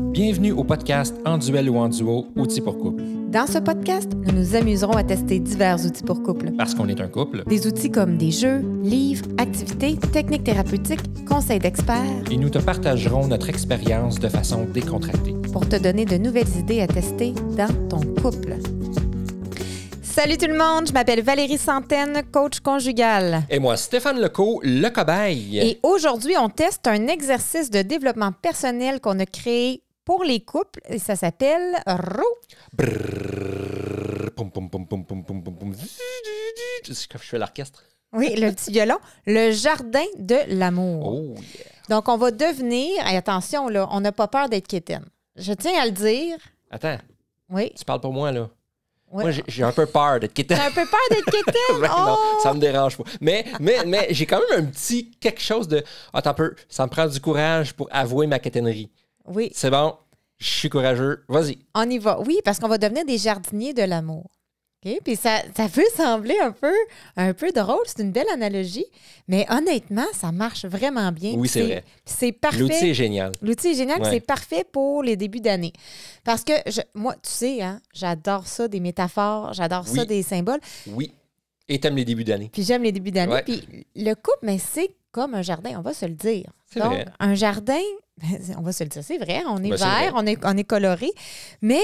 Bienvenue au podcast En duel ou en duo, outils pour couple. Dans ce podcast, nous nous amuserons à tester divers outils pour couple. Parce qu'on est un couple. Des outils comme des jeux, livres, activités, techniques thérapeutiques, conseils d'experts. Et nous te partagerons notre expérience de façon décontractée. Pour te donner de nouvelles idées à tester dans ton couple. Salut tout le monde, je m'appelle Valérie Santaine, coach conjugal. Et moi, Stéphane Leco, le cobaye. Et aujourd'hui, on teste un exercice de développement personnel qu'on a créé pour les couples ça s'appelle Roux. C'est comme je fais l'orchestre. Oui, le petit violon, le jardin de l'amour. Oh, yeah. Donc, on va devenir, attention, on n'a pas peur d'être quétaine. Je tiens à le dire. Attends. Oui. Tu parles pour moi, là. Ouais. Moi, j'ai un peu peur d'être quétaine. J'ai un peu peur d'être quétaine? ben, ça me dérange pas. Mais, mais, mais j'ai quand même un petit quelque chose de. Ah, Attends un peu, ça me prend du courage pour avouer ma quétainerie. Oui, C'est bon, je suis courageux. Vas-y. on y va. Oui, parce qu'on va devenir des jardiniers de l'amour. Puis ça, ça peut sembler un peu, un peu drôle, c'est une belle analogie, mais honnêtement, ça marche vraiment bien. Oui, c'est vrai. C'est parfait. L'outil est génial. L'outil est génial, Ouais. c'est parfait pour les débuts d'année. Parce que je- moi, tu sais, hein, j'adore ça, des métaphores, j'adore ça, des symboles. Oui. Et t'aimes les débuts d'année. Puis j'aime les débuts d'année. Ouais. Puis le couple, mais c'est comme un jardin, on va se le dire. Donc, vrai. un jardin, on va se le dire, c'est vrai, on est Ben, vert, on est, on est coloré, mais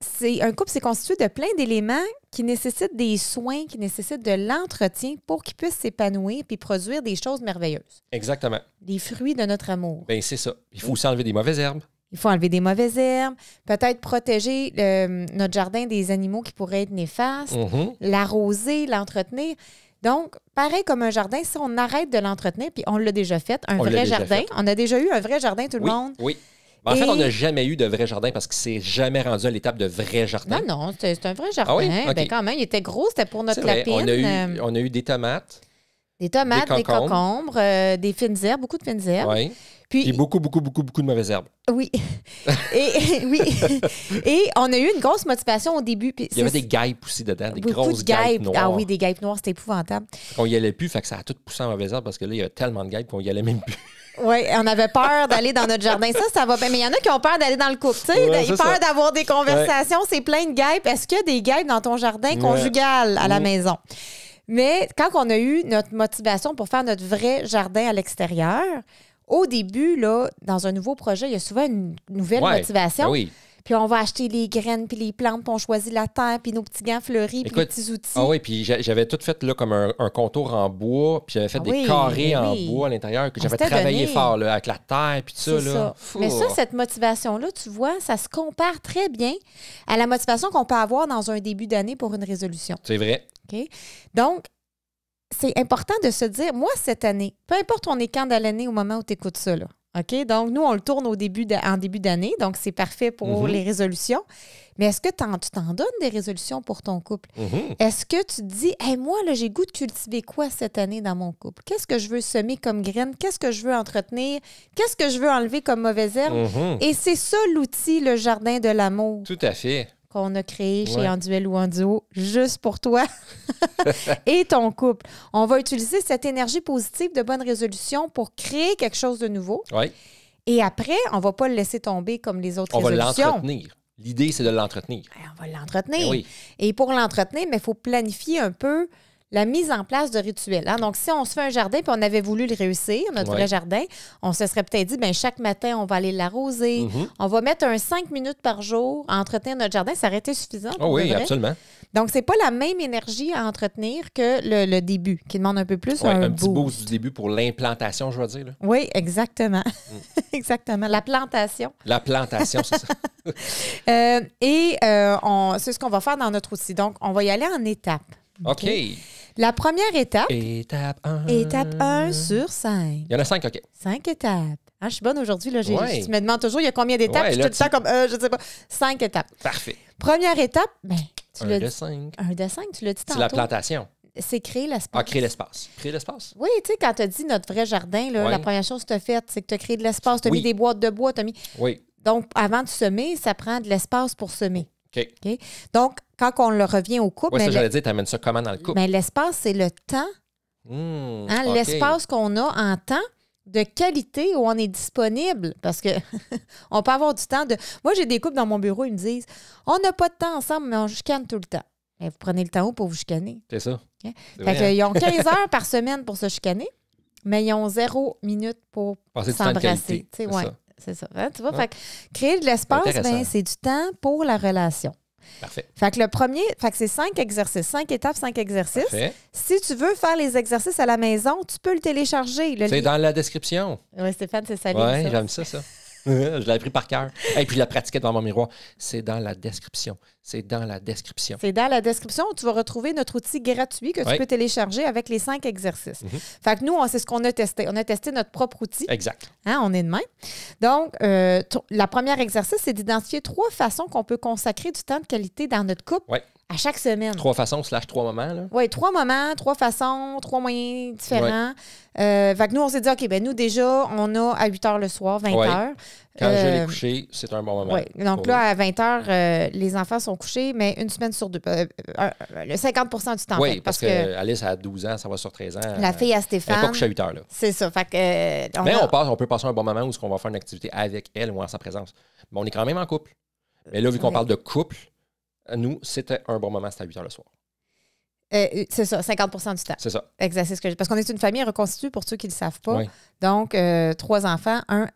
c'est un couple, c'est constitué de plein d'éléments qui nécessitent des soins, qui nécessitent de l'entretien pour qu'ils puissent s'épanouir puis produire des choses merveilleuses. Exactement. Les fruits de notre amour. Ben, c'est ça. Il faut aussi enlever des mauvaises herbes. Il faut enlever des mauvaises herbes, peut-être protéger notre jardin des animaux qui pourraient être néfastes, Mhm. l'arroser, l'entretenir. Donc, pareil comme un jardin, si on arrête de l'entretenir, puis on l'a déjà fait, un On vrai jardin, fait. on a déjà eu un vrai jardin, tout le monde. Oui. En fait, on n'a jamais eu de vrai jardin parce que c'est jamais rendu à l'étape de vrai jardin. Non, non, c'est un vrai jardin. Ah oui? Ok. Ben, quand même, il était gros, c'était pour notre lapine. On a, eu, euh, on a eu des tomates. des tomates, des des concombres. concombres, euh, des fines herbes, beaucoup de fines herbes. Oui. Puis, Puis beaucoup, beaucoup, beaucoup, beaucoup de mauvaises herbes. oui. et, oui. et on a eu une grosse motivation au début. puis Il y avait des guêpes aussi dedans, des beaucoup grosses de guêpes guêpes. noires. Ah oui, des guêpes noires, c'était épouvantable. On y allait plus, fait que ça a tout poussé en mauvaises herbes parce que là, il y a tellement de guêpes qu'on y allait même plus. Oui, on avait peur d'aller dans notre jardin. Ça, ça va bien. Mais il y en a qui ont peur d'aller dans le couple. Tu sais, Ouais, ils ont peur d'avoir des conversations. C'est plein de guêpes. Est-ce qu'il y a des guêpes dans ton jardin Ouais. conjugal à la Mm. maison? Mais quand on a eu notre motivation pour faire notre vrai jardin à l'extérieur, au début, là, dans un nouveau projet, il y a souvent une nouvelle Ouais. motivation. Ah oui. Puis on va acheter les graines, puis les plantes, puis on choisit la terre, puis nos petits gants fleuris, puis les petits outils. Ah oui, puis j'a- j'avais tout fait là, comme un, un contour en bois, puis j'avais fait Ah des oui, carrés en bois à l'intérieur, que j'avais travaillé donné. fort là, avec la terre, puis tout ça. Là. ça. Mais ça, cette motivation-là, tu vois, ça se compare très bien à la motivation qu'on peut avoir dans un début d'année pour une résolution. C'est vrai. OK? Donc, c'est important de se dire, moi, cette année, peu importe on est quand de l'année au moment où tu écoutes ça, là, OK? Donc, nous, on le tourne au début de- en début d'année, donc c'est parfait pour Mhm. les résolutions. Mais est-ce que tu t'en donnes des résolutions pour ton couple? Mhm. Est-ce que tu te dis, hey, moi, là, j'ai goût de cultiver quoi cette année dans mon couple? Qu'est-ce que je veux semer comme graines? Qu'est-ce que je veux entretenir? Qu'est-ce que je veux enlever comme mauvaise herbe? Mhm. Et c'est ça l'outil, le jardin de l'amour Tout à fait. Qu'on a créé chez Ouais. En Duel ou En Duo, juste pour toi et ton couple. On va utiliser cette énergie positive de bonne résolution pour créer quelque chose de nouveau. Oui. Et après, on va pas le laisser tomber comme les autres On va résolutions. l'entretenir. L'idée, c'est de l'entretenir. Ben, On va l'entretenir. Ben oui. Et pour l'entretenir, il faut planifier un peu la mise en place de rituels. hein. Donc, si on se fait un jardin puis on avait voulu le réussir, notre Ouais. vrai jardin, on se serait peut-être dit, ben chaque matin, on va aller l'arroser. Mhm. On va mettre un 5 minutes par jour à entretenir notre jardin. Ça aurait été suffisant. Pour oui, absolument. Donc, c'est pas la même énergie à entretenir que le, le début, qui demande un peu plus Ouais, un, un, petit boost. boost du début pour l'implantation, je vais dire. là. Oui, exactement. Mm. exactement. La plantation. La plantation, c'est ça. Euh, et euh, on- c'est ce qu'on va faire dans notre outil. Donc, on va y aller en étapes. OK? La première étape, Étape 1. étape 1 sur 5. Il y en a cinq, OK. Cinq étapes. Ah, je suis bonne aujourd'hui. Là, j'ai- Ouais. Tu me demandes toujours, il y a combien d'étapes? Ouais, je tout le temps comme, euh, je ne sais pas. Cinq étapes. Parfait. Première étape, ben, tu Un l'as de dit. cinq. Un de cinq, tu l'as dit C'est la tantôt. plantation. C'est créer l'espace. Ah, créer l'espace. Créer l'espace? Oui, tu sais, quand tu as dit notre vrai jardin, là, la première chose que tu as faite, c'est que tu as créé de l'espace. Tu as Oui. mis des boîtes de bois. t'as mis... Oui. Donc, avant de semer, ça prend de l'espace pour semer. Donc, quand on le revient au couple, Ouais, ça, mais, j'allais dire, tu amènes ça comment dans le couple? mais l'espace, c'est le temps, Hmm, hein, l'espace qu'on a en temps de qualité où on est disponible. Parce que on peut avoir du temps de. Moi, j'ai des couples dans mon bureau, ils me disent On n'a pas de temps ensemble, mais on chicane tout le temps. Mais vous prenez le temps où pour vous chicaner? C'est ça. Ok? C'est Fait vrai, hein? qu'ils ont 15 heures par semaine pour se chicaner, mais ils ont zéro minute pour s'embrasser. ouais. C'est ça. Hein, tu vois, Ouais. fait que créer de l'espace, ben, c'est du temps pour la relation. Parfait. Fait que le premier, fait que c'est cinq exercices, cinq étapes, cinq exercices. Parfait. Si tu veux faire les exercices à la maison, tu peux le télécharger. Le C'est dans la description. Ouais, Stéphane, c'est ça. Ça. j'aime ça, ça. je l'ai appris par cœur. Et puis je la pratiquais devant mon miroir. C'est dans la description. C'est dans la description. C'est dans la description où tu vas retrouver notre outil gratuit que tu peux télécharger avec les cinq exercices. Mhm. Fait que nous, c'est ce qu'on a testé. On a testé notre propre outil. Exact. Hein, on est de même. Donc, euh, la première exercice, c'est d'identifier trois façons qu'on peut consacrer du temps de qualité dans notre couple Ouais. À chaque semaine. Trois façons slash trois moments. Là. Oui, trois moments, trois façons, trois moyens différents. Euh, fait que nous, on s'est dit, OK, ben nous, déjà, on a à 8 heures le soir, 20 Ouais. heures. Quand je Euh, l'ai couché, c'est un bon moment. Oui, donc là, à 20 heures, euh, les enfants sont couchés, mais une semaine sur deux. euh, euh, euh, le 50% du temps. Oui, fait, parce, que, Alice a 12 ans, ça va sur 13 ans. la fille à Elle n'est Stéphane. pas couchée à 8 heures. Là. C'est ça. Fait que, euh, on Mais a- on, passe, on peut passer un bon moment où on va faire une activité avec elle ou en sa présence. Mais on est quand même en couple. Mais là, vu qu'on parle de couple, nous, c'était un bon moment, c'était à 8 heures le soir. euh, c'est ça, 50% du temps. C'est ça. Exact, c'est ce que je- Parce qu'on est une famille reconstituée pour ceux qui ne le savent pas. Oui. Donc, euh, trois enfants, un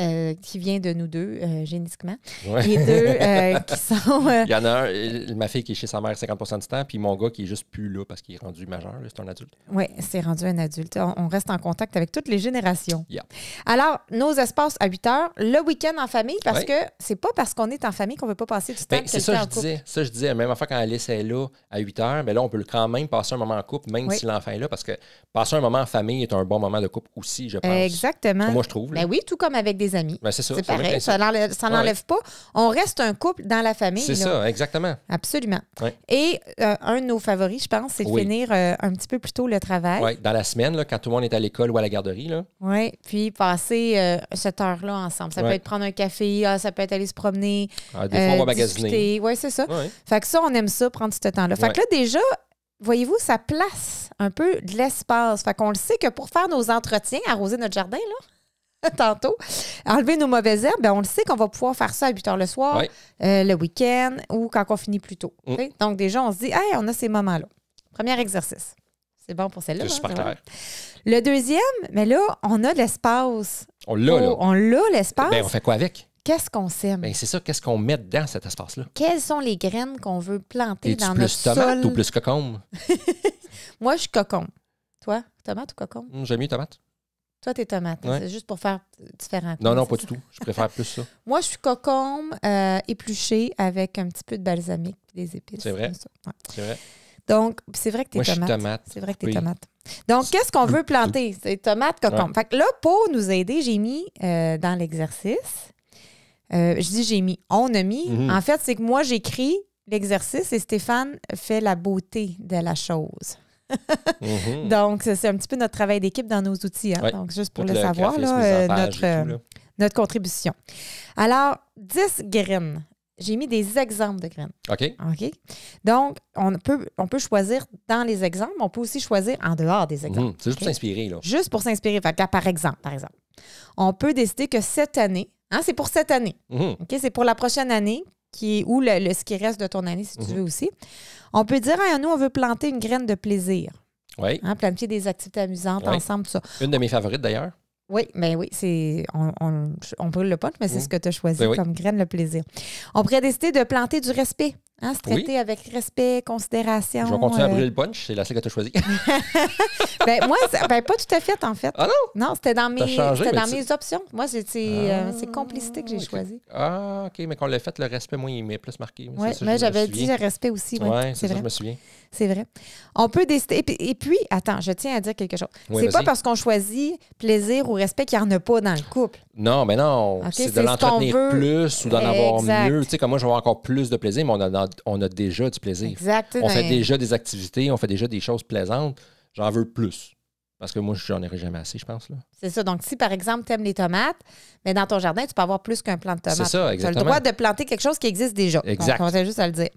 euh, qui vient de nous deux, euh, génétiquement, Ouais. et deux euh, qui sont. euh, Il y en a un, ma fille qui est chez sa mère 50% du temps, puis mon gars qui est juste plus là parce qu'il est rendu majeur, c'est un adulte. Oui, c'est rendu un adulte. On, on reste en contact avec toutes les générations. Yeah. Alors, nos espaces à 8 heures, le week-end en famille, parce Ouais. que c'est pas parce qu'on est en famille qu'on veut pas passer du temps Ben, de c'est ça je disais. Ça, je disais, même affaire quand Alice est là à 8 heures, mais là, on peut quand même passer un moment en couple, même Oui. si l'enfant est là, parce que passer un moment en famille est un bon moment de couple aussi, je pense. Exactement. Moi, je trouve. Ben oui, tout comme avec des amis. Ben, c'est ça. pareil, ça n'enlève, Ouais. pas. On reste un couple dans la famille. C'est ça, exactement. Absolument. Ouais. Et euh, un de nos favoris, je pense, c'est de Oui. finir euh, un petit peu plus tôt le travail. Ouais, dans la semaine, là, quand tout le monde est à l'école ou à la garderie, Oui, puis passer euh, cette heure-là ensemble. Ça peut être prendre un café, ah, ça peut être aller se promener, ah, des fois, on va magasiner. Oui, c'est ça. Fait que ça, on aime ça, prendre ce temps-là. Fait que là, déjà, voyez-vous, ça place un peu de l'espace. Fait qu'on le sait que pour faire nos entretiens, arroser notre jardin, là, tantôt, enlever nos mauvaises herbes, ben, on le sait qu'on va pouvoir faire ça à 8 heures le soir, Ouais. euh, le week-end ou quand on finit plus tôt. Mm. Donc, déjà, on se dit, hey, on a ces moments-là. Premier exercice. C'est bon pour celle-là. C'est hein, super clair. Le deuxième, mais là, on a de l'espace. On l'a, là. Oh, on l'a, l'espace. Ben, on fait quoi avec? Qu'est-ce qu'on sème? Ben, c'est ça, qu'est-ce qu'on met dans cet espace-là? Quelles sont les graines qu'on veut planter dans plus notre tomate sol? ou plus cocombe? Moi, je suis cocon. Toi, tomate ou cocon? Hum, J'aime mieux tomate. Toi, t'es tomate. Ouais. C'est juste pour faire différent. Non, non, pas du tout. Je préfère plus ça. Moi, je suis cocombe euh, épluchée avec un petit peu de balsamique et des épices. C'est vrai? Ouais. C'est vrai. Donc, c'est vrai que t'es tomate. tomate. C'est vrai que t'es Oui. tomate. Donc, qu'est-ce qu'on veut planter? C'est tomate, cocombe. Fait que là, pour nous aider, j'ai mis euh, dans l'exercice, euh, je dis j'ai mis, on a mis. Mhm. En fait, c'est que moi, j'écris l'exercice et Stéphane fait la beauté de la chose. Mhm. Donc, c'est un petit peu notre travail d'équipe dans nos outils. hein. Ouais. Donc, juste pour Tout le, savoir, là, euh, notre, tout, euh, là. notre contribution. Alors, 10 graines. J'ai mis des exemples de graines. OK? OK? Donc, on peut, on peut choisir dans les exemples, on peut aussi choisir en dehors des exemples. Mhm. C'est juste pour s'inspirer, là. Juste pour s'inspirer. Fait que là, par exemple, par exemple, on peut décider que cette année, hein, c'est pour cette année, Mhm. OK? C'est pour la prochaine année, qui est, ou le, le- ce qui reste de ton année, si tu Mhm. veux aussi. On peut dire, ah, nous, on veut planter une graine de plaisir. Oui. Hein, planifier des activités amusantes Oui. ensemble, tout ça. Une de mes favorites, d'ailleurs. Oui, mais oui, c'est. On, on, on brûle le punch, mais c'est Mhm. ce que tu as choisi Ben oui. comme graine, le plaisir. On pourrait décider de planter du respect. Hein, se Oui. traiter avec respect, considération. Je vais continuer à euh, brûler le punch. C'est la seule que tu as choisie. ben, moi, ben, pas tout à fait, en fait. Ah non? Non, c'était dans, mes, changé, dans mes options. Moi, c'est euh, Ah, complicité que j'ai choisi. Ah, OK. Mais quand on l'a fait, le respect, moi, il m'est plus marqué. Oui, mais j'avais dit le respect aussi. Oui, Ouais, c'est ça, vrai. je me souviens. C'est vrai. On peut décider. Et puis, et puis, attends, je tiens à dire quelque chose. Oui, c'est pas parce qu'on choisit plaisir ou respect qu'il n'y en a pas dans le couple. Non, mais non. C'est de l'entretenir plus ou d'en avoir mieux. Tu sais, comme moi, je vais avoir encore plus de plaisir, mais on a, on a déjà du plaisir. Exact. On fait Ben, déjà des activités, on fait déjà des choses plaisantes. J'en veux plus. Parce que moi, j'en aurais jamais assez, je pense. C'est ça. Donc, si par exemple, tu aimes les tomates, mais dans ton jardin, tu peux avoir plus qu'un plant de tomates. C'est ça, Tu as le exactement. droit de planter quelque chose qui existe déjà. Exact. Donc, on juste à le dire.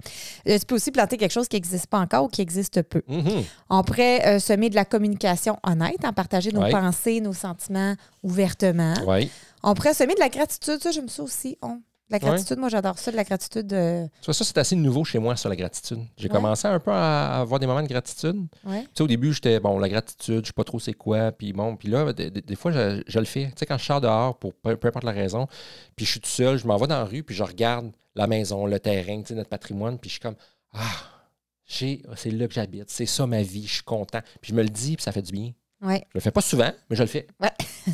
Euh, tu peux aussi planter quelque chose qui n'existe pas encore ou qui existe peu. Mhm. On pourrait euh, semer de la communication honnête, en partager nos Ouais. pensées, nos sentiments ouvertement. Oui. On pourrait semer de la gratitude. Ça, j'aime ça aussi. On- la gratitude, moi, j'adore ça, de la gratitude. euh, vois, ça, c'est assez nouveau chez moi sur la gratitude. J'ai Ouais. commencé un peu à avoir des moments de gratitude. ouais. Tu sais, au début, j'étais, bon, la gratitude, je sais pas trop c'est quoi. Puis bon, puis là, des, fois, je, je le fais. Tu sais, quand je sors dehors, pour peu, peu importe la raison, puis je suis tout seul, je m'en vais dans la rue, puis je regarde la maison, le terrain, tu sais, notre patrimoine, puis je suis comme, ah, j'ai, c'est là que j'habite, c'est ça ma vie, je suis content. Puis je me le dis, puis ça fait du bien. Ouais. Je le fais pas souvent, mais je le fais.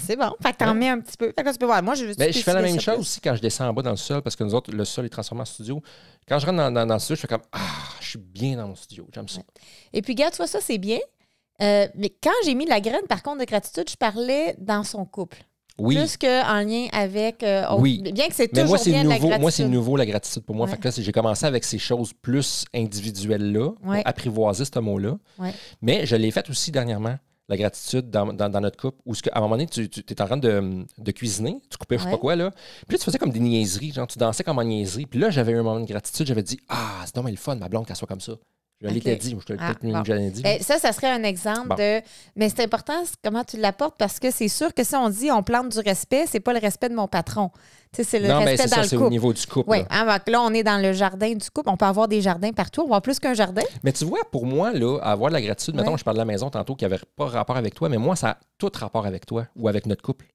C'est bon. Fait que t'en Ouais. mets un petit peu. Fait que là, tu peux voir. Moi, je Ben, je fais la même chose aussi quand je descends en bas dans le sol, parce que nous autres, le sol est transformé en studio. Quand je rentre dans, dans- dans le studio, je fais comme, ah, je suis bien dans mon studio, j'aime ça. Et puis, regarde, tu vois, ça, c'est bien. Euh, mais quand j'ai mis la graine, par contre, de gratitude, je parlais dans son couple. Oui. Plus qu'en lien avec. euh, autre- Oui. Bien que c'est Mais toujours moi, c'est bien de la nouveau. Moi, c'est nouveau la gratitude pour moi. Ouais. Fait que là, j'ai commencé avec ces choses plus individuelles-là, Ouais. pour apprivoiser ce mot-là. Ouais. Mais je l'ai fait aussi dernièrement, la gratitude dans, dans- dans notre couple, où à un moment donné, tu, tu es en train de, de cuisiner, tu coupais je sais pas quoi, là. Puis là, tu faisais comme des niaiseries, genre tu dansais comme en niaiserie. Puis là, j'avais eu un moment de gratitude, j'avais dit Ah, c'est dommage le fun, ma blonde, qu'elle soit comme ça. Je l'étais dit, je te l'ai Ah, peut-être bon. dit. Ben, ça, ça serait un exemple Bon. de. Mais c'est important comment tu l'apportes parce que c'est sûr que si on dit on plante du respect, c'est pas le respect de mon patron. C'est le non, respect dans ça, le c'est au niveau du couple. Oui, là. hein, donc là, on est dans le jardin du couple. On peut avoir des jardins partout. On va avoir plus qu'un jardin. Mais tu vois, pour moi, là, avoir de la gratitude, mettons, Ouais. je parle de la maison tantôt qui avait pas rapport avec toi, mais moi, ça a tout rapport avec toi ou avec notre couple.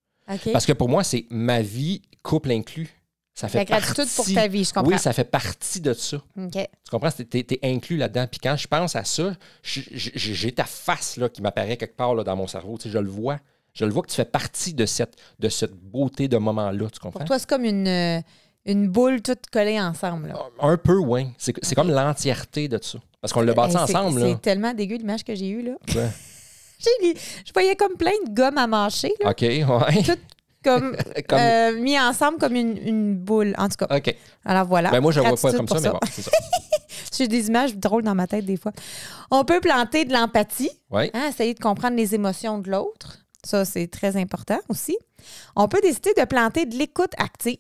Parce que pour moi, c'est ma vie, couple inclus. Ça fait La gratitude partie- pour ta vie, je comprends. Oui, ça fait partie de ça. Tu comprends? Tu es, inclus là-dedans. Puis quand je pense à ça, j'ai ta face là, qui m'apparaît quelque part là, dans mon cerveau. Tu sais, je le vois. Je le vois que tu fais partie de cette, de cette beauté de moment-là. Tu comprends? Pour toi, c'est comme une, euh, une boule toute collée ensemble. là. Un peu, oui. C'est comme l'entièreté de ça. Parce qu'on l'a bâti Hey, ensemble. C'est tellement dégueu l'image que j'ai eue. là. Ouais. Je voyais comme plein de gommes à mâcher, là, OK, ouais. comme, Comme- euh, mis ensemble comme une, une boule. En tout cas, OK. alors voilà. Ben moi, je ne vois pas comme ça, mais bon, c'est ça. J'ai des images drôles dans ma tête des fois. On peut planter de l'empathie, Oui. hein, essayer de comprendre les émotions de l'autre. Ça, c'est très important aussi. On peut décider de planter de l'écoute active.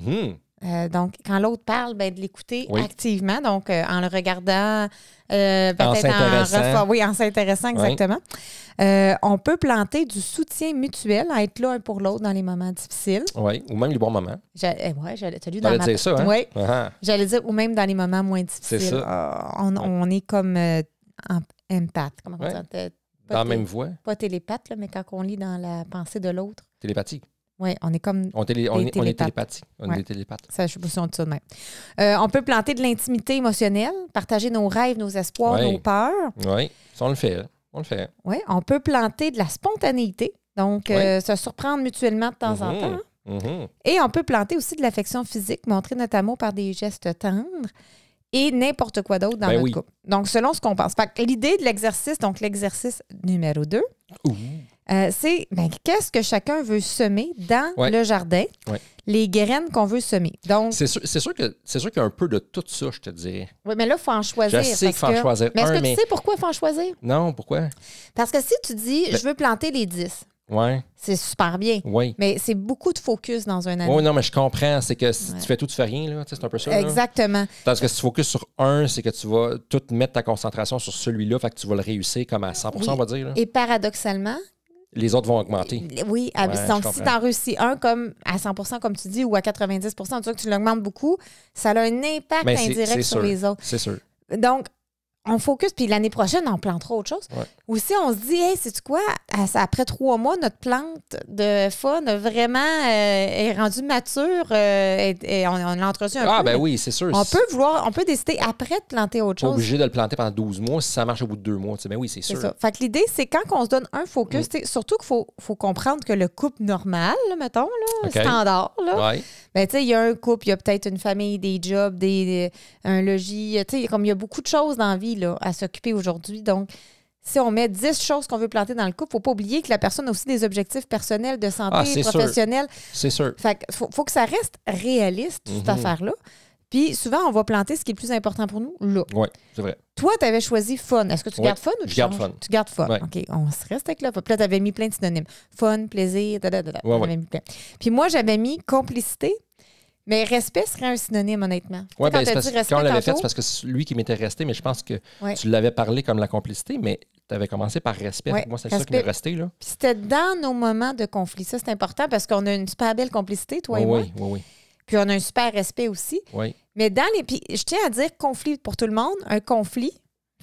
Mhm. Euh, donc, quand l'autre parle, ben, de l'écouter Oui. activement, donc euh, en le regardant, euh, En peut-être en, refa- Oui, en s'intéressant, exactement. On peut planter du soutien mutuel, à être là un pour l'autre dans les moments difficiles. Oui. Ou même les bons moments. Eh ouais, j'allais dans ma... dire ça, hein? Oui, j'allais dire, ou même dans les moments moins difficiles. ça. Ah, on, on est comme en- empath, comment on Ouais. dit T'es- Dans la Pas, même voix? pas télépathe, là, mais quand on lit dans la pensée de l'autre. Télépathie. Oui, on est comme On, télé- on est, on est télépathes. télépathique. On Ouais. est des télépathes. Ça, je pas si on dit ça de même. Euh, on peut planter de l'intimité émotionnelle, partager nos rêves, nos espoirs, Ouais. nos peurs. Oui. Ça, on le fait. hein. On le fait. Oui, on peut planter de la spontanéité, donc euh, se surprendre mutuellement de temps en Mhm. temps. Mhm. Et on peut planter aussi de l'affection physique, montrer notre amour par des gestes tendres et n'importe quoi d'autre dans Ben notre oui. couple. Donc, selon ce qu'on pense. L'idée de l'exercice, donc l'exercice numéro 2, Ouh. Euh, c'est ben, qu'est-ce que chacun veut semer dans Ouais. le jardin, Ouais. les graines qu'on veut semer. Donc, C'est sûr, sûr que c'est sûr qu'il y a un peu de tout ça, je te dirais. oui, mais là, il faut en choisir. Je sais qu'il faut en choisir Mais est-ce que mais- tu sais pourquoi il faut en choisir? Non, pourquoi? Parce que si tu dis, Ben- je veux planter les 10, Ouais, c'est super bien. oui. Mais c'est beaucoup de focus dans un année. Oui, non, mais je comprends. C'est que si Ouais. tu fais tout, tu fais rien, là. Tu sais, C'est un peu ça. là. Exactement. Tandis que si tu focuses sur un, c'est que tu vas tout mettre ta concentration sur celui-là, fait que tu vas le réussir comme à 100 Oui. on va dire. là. Et paradoxalement, Les autres vont augmenter. oui, à- Ouais, donc si tu en réussis un comme à 100% comme tu dis, ou à 90 tu vois que tu l'augmentes beaucoup, ça a un impact Ben, indirect sur les autres. C'est sûr. Donc, on focus, puis l'année prochaine, on plantera autre chose. Ouais. Ou si on se dit, hey, c'est quoi, après trois mois, notre plante de faune a vraiment euh, est rendue mature, euh, et, et on, on l'a entreçu un Ah, peu. ben mais oui, c'est sûr. On peut vouloir, on peut décider après de planter autre pas chose. obligé de le planter pendant 12 mois si ça marche au bout de deux mois. Ben oui, c'est sûr. ça. Fait que l'idée, c'est quand on se donne un focus, Mm. surtout qu'il faut, faut comprendre que le couple normal, là, mettons, là, standard, là, Ouais. ben, tu sais, il y a un couple, il y a peut-être une famille, des jobs, des, des- un logis. Tu sais, comme il y a beaucoup de choses dans la vie là, à s'occuper aujourd'hui. Donc, si on met 10 choses qu'on veut planter dans le couple, faut pas oublier que la personne a aussi des objectifs personnels, de santé, Ah, professionnels. C'est sûr. Fait faut, faut que ça reste réaliste, toute cette Mhm. affaire-là. Puis souvent, on va planter ce qui est le plus important pour nous là. Oui, c'est vrai. Toi, tu avais choisi fun. Est-ce que tu Ouais, gardes fun ou tu je garde fun. Tu gardes fun. Ouais. OK, on se reste avec fun. Puis là, tu avais mis plein de synonymes. Fun, plaisir, da, da, da, ouais. avais mis plein. Puis moi, j'avais mis complicité, mais respect serait un synonyme, honnêtement. Ouais, ben, quand as dit respect quand on l'avait fait, c'est parce que c'est lui qui m'était resté, mais je pense que Ouais. tu l'avais parlé comme la complicité, mais tu avais commencé par respect. Ouais, Moi, c'est ça qui m'est resté. Là. Puis c'était dans nos moments de conflit. Ça, c'est important parce qu'on a une super belle complicité, toi et moi. oui, oui, oui, Puis on a un super respect aussi. oui. Mais dans les. Puis je tiens à dire conflit pour tout le monde. Un conflit,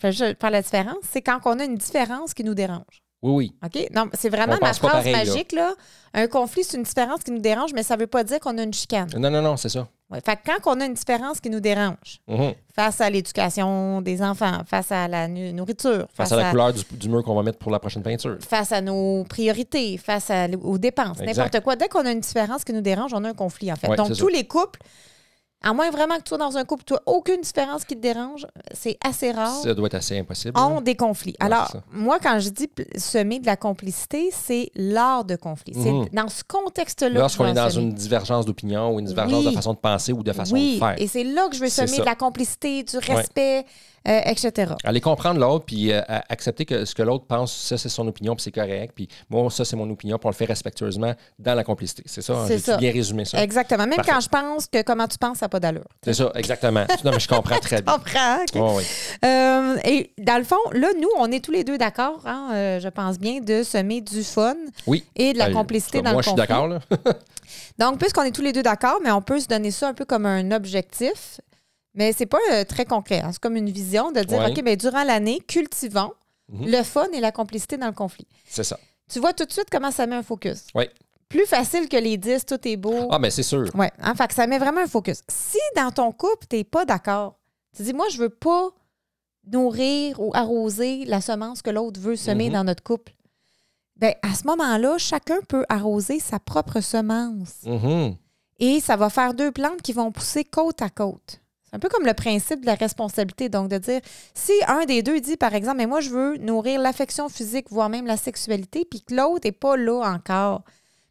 je vais faire la différence, c'est quand on a une différence qui nous dérange. Oui, oui. OK? Non, c'est vraiment On ma pense pas phrase pareil, là. magique, là. Un conflit, c'est une différence qui nous dérange, mais ça ne veut pas dire qu'on a une chicane. Non, non, non, c'est ça. Ouais. Fait que quand on a une différence qui nous dérange, Mhm. face à l'éducation des enfants, face à la nu- nourriture, Face à la couleur du, du mur qu'on va mettre pour la prochaine peinture. face à nos priorités, face à- aux dépenses, Exact. n'importe quoi. Dès qu'on a une différence qui nous dérange, on a un conflit, en fait. Ouais, Donc, c'est tous ça. les couples, à moins vraiment que tu sois dans un couple, tu n'as aucune différence qui te dérange, c'est assez rare. Ça doit être assez impossible. ont là. des conflits. Ouais, Alors, moi, quand je dis semer de la complicité, c'est l'art de conflit. Mhm. C'est dans ce contexte-là. Lorsqu'on est dans semer. une divergence d'opinion ou une divergence Oui. de façon de penser ou de façon oui, de faire. et c'est là que je veux semer de la complicité, du respect, euh, etc. Aller comprendre l'autre, puis euh, accepter que ce que l'autre pense, ça, c'est son opinion, puis c'est correct. Puis moi, ça, c'est mon opinion, puis on le fait respectueusement dans la complicité. C'est ça, hein? Ça. bien résumé ça. Exactement. Même Parfait. quand je pense que comment tu penses, ça n'a pas d'allure. C'est ça, exactement. non, mais je comprends très bien. Comprends? OK. Ouais, ouais. Euh, et dans le fond, là, nous, on est tous les deux d'accord, hein, je pense bien, de semer du fun Oui. et de la complicité moi, dans le je suis d'accord. là. Donc, puisqu'on est tous les deux d'accord, mais on peut se donner ça un peu comme un objectif, mais c'est pas euh, très concret. hein. C'est comme une vision de dire, Ouais. OK, bien, durant l'année, cultivons Mhm. le fun et la complicité dans le conflit. C'est ça. Tu vois tout de suite comment ça met un focus. Oui. Plus facile que les 10, tout est beau. Ah, mais c'est sûr. Ouais, hein, fait que ça met vraiment un focus. Si dans ton couple, tu n'es pas d'accord, tu dis, moi, je veux pas nourrir ou arroser la semence que l'autre veut semer Mhm. dans notre couple, ben à ce moment-là, chacun peut arroser sa propre semence. Mhm. Et ça va faire deux plantes qui vont pousser côte à côte. C'est un peu comme le principe de la responsabilité. Donc, de dire, si un des deux dit, par exemple, mais moi, je veux nourrir l'affection physique, voire même la sexualité, puis que l'autre n'est pas là encore,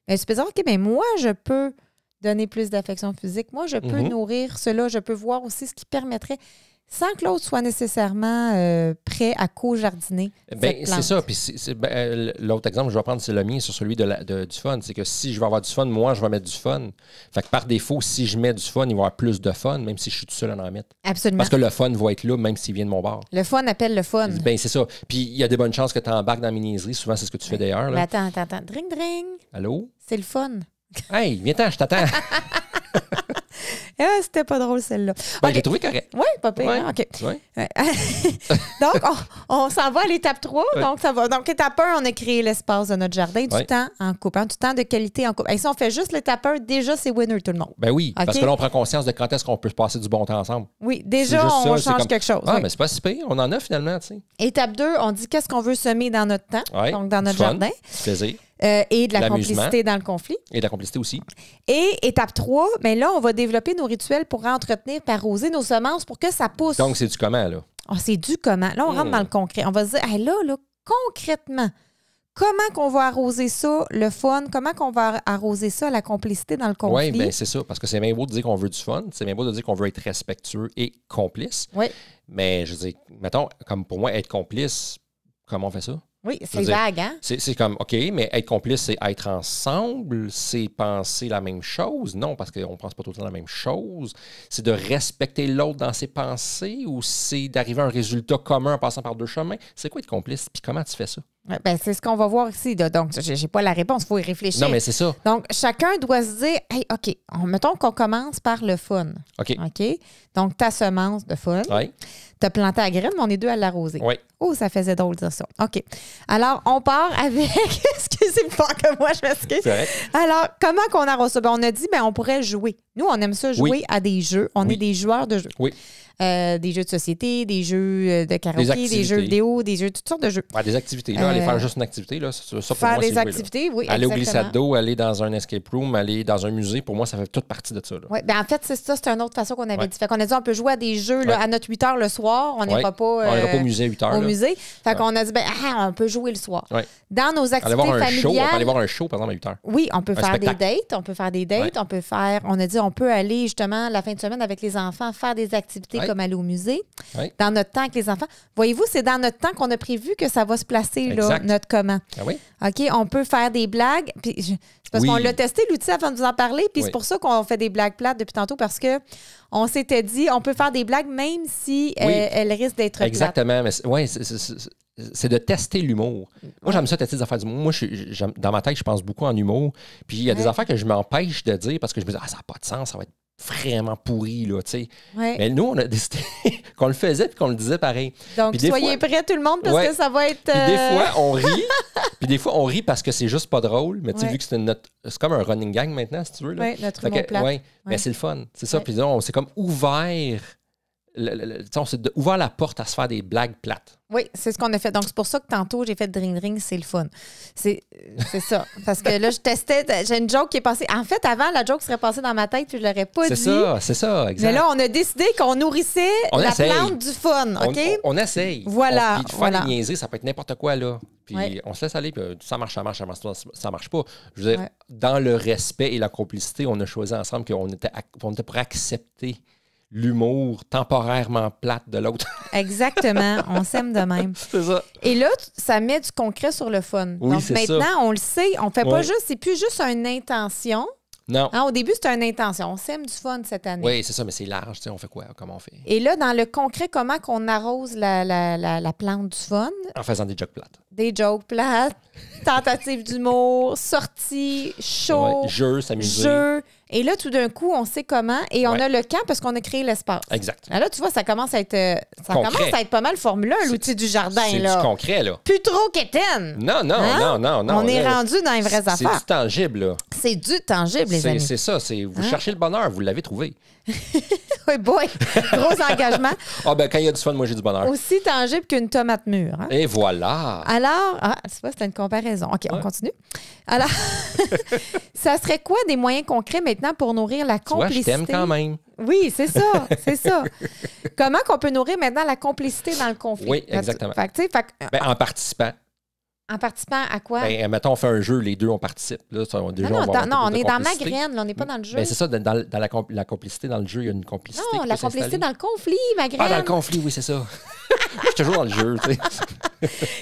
mais tu peux dire, OK, mais moi, je peux donner plus d'affection physique. Moi, je peux Mhm. nourrir cela. Je peux voir aussi ce qui permettrait, sans que l'autre soit nécessairement euh, prêt à co-jardiner. Ben, c'est ça. Puis ben, euh, l'autre exemple, je vais prendre, c'est le mien sur celui de la- de- du fun. C'est que si je veux avoir du fun, moi, je vais mettre du fun. Fait que par défaut, si je mets du fun, il va y avoir plus de fun, même si je suis tout seul à en mettre. Absolument. Parce que le fun va être là, même s'il vient de mon bar. Le fun appelle le fun. Ben, c'est ça. Puis il y a des bonnes chances que tu embarques dans la niaiserie. Souvent, c'est ce que tu fais d'ailleurs. Mais là. attends, attends, attends. Dring, dring. Allô? C'est le fun. Hey, viens-t'en, je t'attends. Ah, c'était pas drôle, celle-là. Ben, OK. J'ai trouvé correct. Oui, pas pire. Ouais. hein? OK. Ouais. Donc, on, on s'en va à l'étape 3. Ouais. Donc, ça va. Donc, étape 1, on a créé l'espace de notre jardin, du temps en couple, hein, du temps de qualité en couple. Et si on fait juste l'étape 1, déjà, c'est winner tout le monde. Ben oui, parce que là, on prend conscience de quand est-ce qu'on peut se passer du bon temps ensemble. Oui, déjà, on ça, change comme- quelque chose. Ah, oui. mais c'est pas si pire. On en a finalement, tu sais. Étape 2, on dit qu'est-ce qu'on veut semer dans notre temps, donc dans notre fun, jardin, plaisir euh, et de la complicité dans le conflit. et de la complicité aussi. Et étape 3, mais là, on va développer nos rituels pour entretenir, pour arroser nos semences pour que ça pousse. Donc, c'est du comment, là? Ah, c'est du comment. Là, on rentre Hmm. dans le concret. On va se dire, Hey, là, là, concrètement, comment qu'on va arroser ça, le fun? Comment qu'on va arroser ça, la complicité dans le conflit? Oui, ben c'est ça. Parce que c'est bien beau de dire qu'on veut du fun. C'est bien beau de dire qu'on veut être respectueux et complice. Oui. Mais je veux dire, mettons, comme pour moi, être complice, comment on fait ça? Oui, c'est vague, hein? C'est c'est comme, OK, mais être complice, c'est être ensemble, c'est penser la même chose? Non, parce qu'on ne pense pas tout le temps la même chose. C'est de respecter l'autre dans ses pensées ou c'est d'arriver à un résultat commun en passant par deux chemins? C'est quoi être complice? Puis comment tu fais ça? Ben, c'est ce qu'on va voir ici. là. Donc, j'ai j'ai pas la réponse, il faut y réfléchir. Non, mais c'est ça. Donc, chacun doit se dire, hey, OK, on- mettons qu'on commence par le fun. OK. OK? Donc, ta semence de fun. Oui, Tu as planté la graine, mais on est deux à l'arroser. oui. Oh, ça faisait drôle de dire ça. OK. Alors, on part avec. Excusez moi que moi, je m'excuse. C'est vrai. Alors, comment qu'on arrose ça? Ben, on a dit, ben, on pourrait jouer. Nous, on aime ça jouer Oui. à des jeux. On Oui. est des joueurs de jeux. Oui. Euh, des jeux de société, des jeux euh, de karaoké, des, jeux vidéo, des jeux, toutes sortes de jeux. Ouais, des activités. Là, aller Euh, faire juste une activité. Là. Ça, ça, pour faire moi, des jouer, activités, oui. Aller au glissade d'eau, aller dans un escape room, aller dans un musée, pour moi, ça fait toute partie de ça. Oui, ben en fait, c'est ça, c'est une autre façon qu'on avait Ouais. dit. Fait qu'on a dit, on peut jouer à des jeux là, à notre 8 heures le soir. On n'ira pas, pas au musée à 8 heures. au là. musée. Fait qu'on a dit, ben, ah, on peut jouer le soir. Dans nos Aller activités voir un show, on familiales. peut aller voir un show, par exemple, à 8 heures. Oui, on peut Un faire spectacle. des dates, on peut faire des dates, on peut faire, on a dit, on peut aller justement la fin de semaine avec les enfants, faire des activités Comme aller au musée, dans notre temps avec les enfants. Voyez-vous, c'est dans notre temps qu'on a prévu que ça va se placer, là, notre comment. Ah oui? OK, on peut faire des blagues. Puis je- c'est parce qu'on l'a testé, l'outil, avant de vous en parler. Puis c'est pour ça qu'on fait des blagues plates depuis tantôt, parce que on s'était dit, on peut faire des blagues même si euh, elles risquent d'être plates. Exactement. Mais c'est- ouais, c'est- de tester l'humour. Moi, j'aime ça, tester des affaires d'humour. Moi, je dans ma tête, je pense beaucoup en humour. Puis il y a des affaires que je m'empêche de dire parce que je me dis, ah, ça n'a pas de sens, ça va être vraiment pourri, là, tu sais. Ouais. Mais nous, on a décidé qu'on le faisait puis qu'on le disait pareil. Donc, soyez fois- prêts, tout le monde, parce Ouais. que ça va être. Puis des euh, fois, on rit. puis des fois, on rit parce que c'est juste pas drôle. Mais tu sais, Ouais. vu que c'est notre... C'est comme un running gang maintenant, si tu veux. Ouais, notre que, plat. ouais, mais c'est le fun. C'est ça. Puis on s'est comme ouvert... le- le- on s'est ouvert la porte à se faire des blagues plates. Oui, c'est ce qu'on a fait. Donc, c'est pour ça que tantôt, j'ai fait Dring Ring, c'est le fun. C'est c'est ça. Parce que là, je testais, j'ai une joke qui est passée. En fait, avant, la joke serait passée dans ma tête, puis je l'aurais pas C'est dit. ça, c'est ça, exact. Mais là, on a décidé qu'on nourrissait On la essaye. plante du fun, OK? on- on essaye. Voilà, puis de faire voilà. des niaiseries, ça peut être n'importe quoi, là. Puis Ouais. on se laisse aller, puis ça marche, ça marche, ça marche, ça marche pas. Je veux dire, Ouais. dans le respect et la complicité, on a choisi ensemble qu'on était, on était pour accepter l'humour temporairement plate de l'autre. Exactement. on s'aime de même. c'est ça. Et là, ça met du concret sur le fun. Oui, Donc maintenant, ça. on le sait, on fait pas juste, c'est plus juste une intention. Non. Hein, au début, c'était une intention. On s'aime du fun cette année. Oui, c'est ça, mais c'est large, tu sais, on fait quoi? Comment on fait? Et là, dans le concret, comment qu'on arrose la, la- la- la plante du fun? En faisant des jokes plates. Des jokes plates, tentatives d'humour, sorties, show, Ouais, jeux, s'amuser. jeux. Et là, tout d'un coup, on sait comment. Et on Ouais. a le camp parce qu'on a créé l'espace. Exact. Là, tu vois, ça commence à être, euh, ça Concret. commence à être pas mal Formule 1, C'est- l'outil du jardin. C'est du concret, là. Plus trop quétaine. Non, non, Hein? non, non, non. on est rendu dans les vraies C'est affaires. du tangible, là. C'est du tangible, les C'est amis. c'est ça, c'est vous Hein? cherchez le bonheur, vous l'avez trouvé. Oui, boy. Gros engagement. Ah ben quand il y a du fun, moi j'ai du bonheur. Aussi tangible qu'une tomate mûre. hein. Et voilà. Alors, ah, c'est pas, c'était une comparaison. OK, on continue. Alors, ça serait quoi des moyens concrets maintenant pour nourrir la tu vois, je complicité? quand même. Oui, c'est ça, c'est ça. Comment qu'on peut nourrir maintenant la complicité dans le conflit? Oui, exactement. Fait fait Ben, en participant. En participant à quoi? Ben, mettons, on fait un jeu, les deux, on participe. Là, ça, déjà, non, non, on dans- non, on est dans ma graine, là, on n'est pas dans le jeu. Ben, c'est ça, dans, la, compl- la complicité dans le jeu, il y a une complicité. non, la complicité dans le conflit, ma graine. Ah, dans le conflit, oui, c'est ça. je suis toujours dans le jeu, tu sais.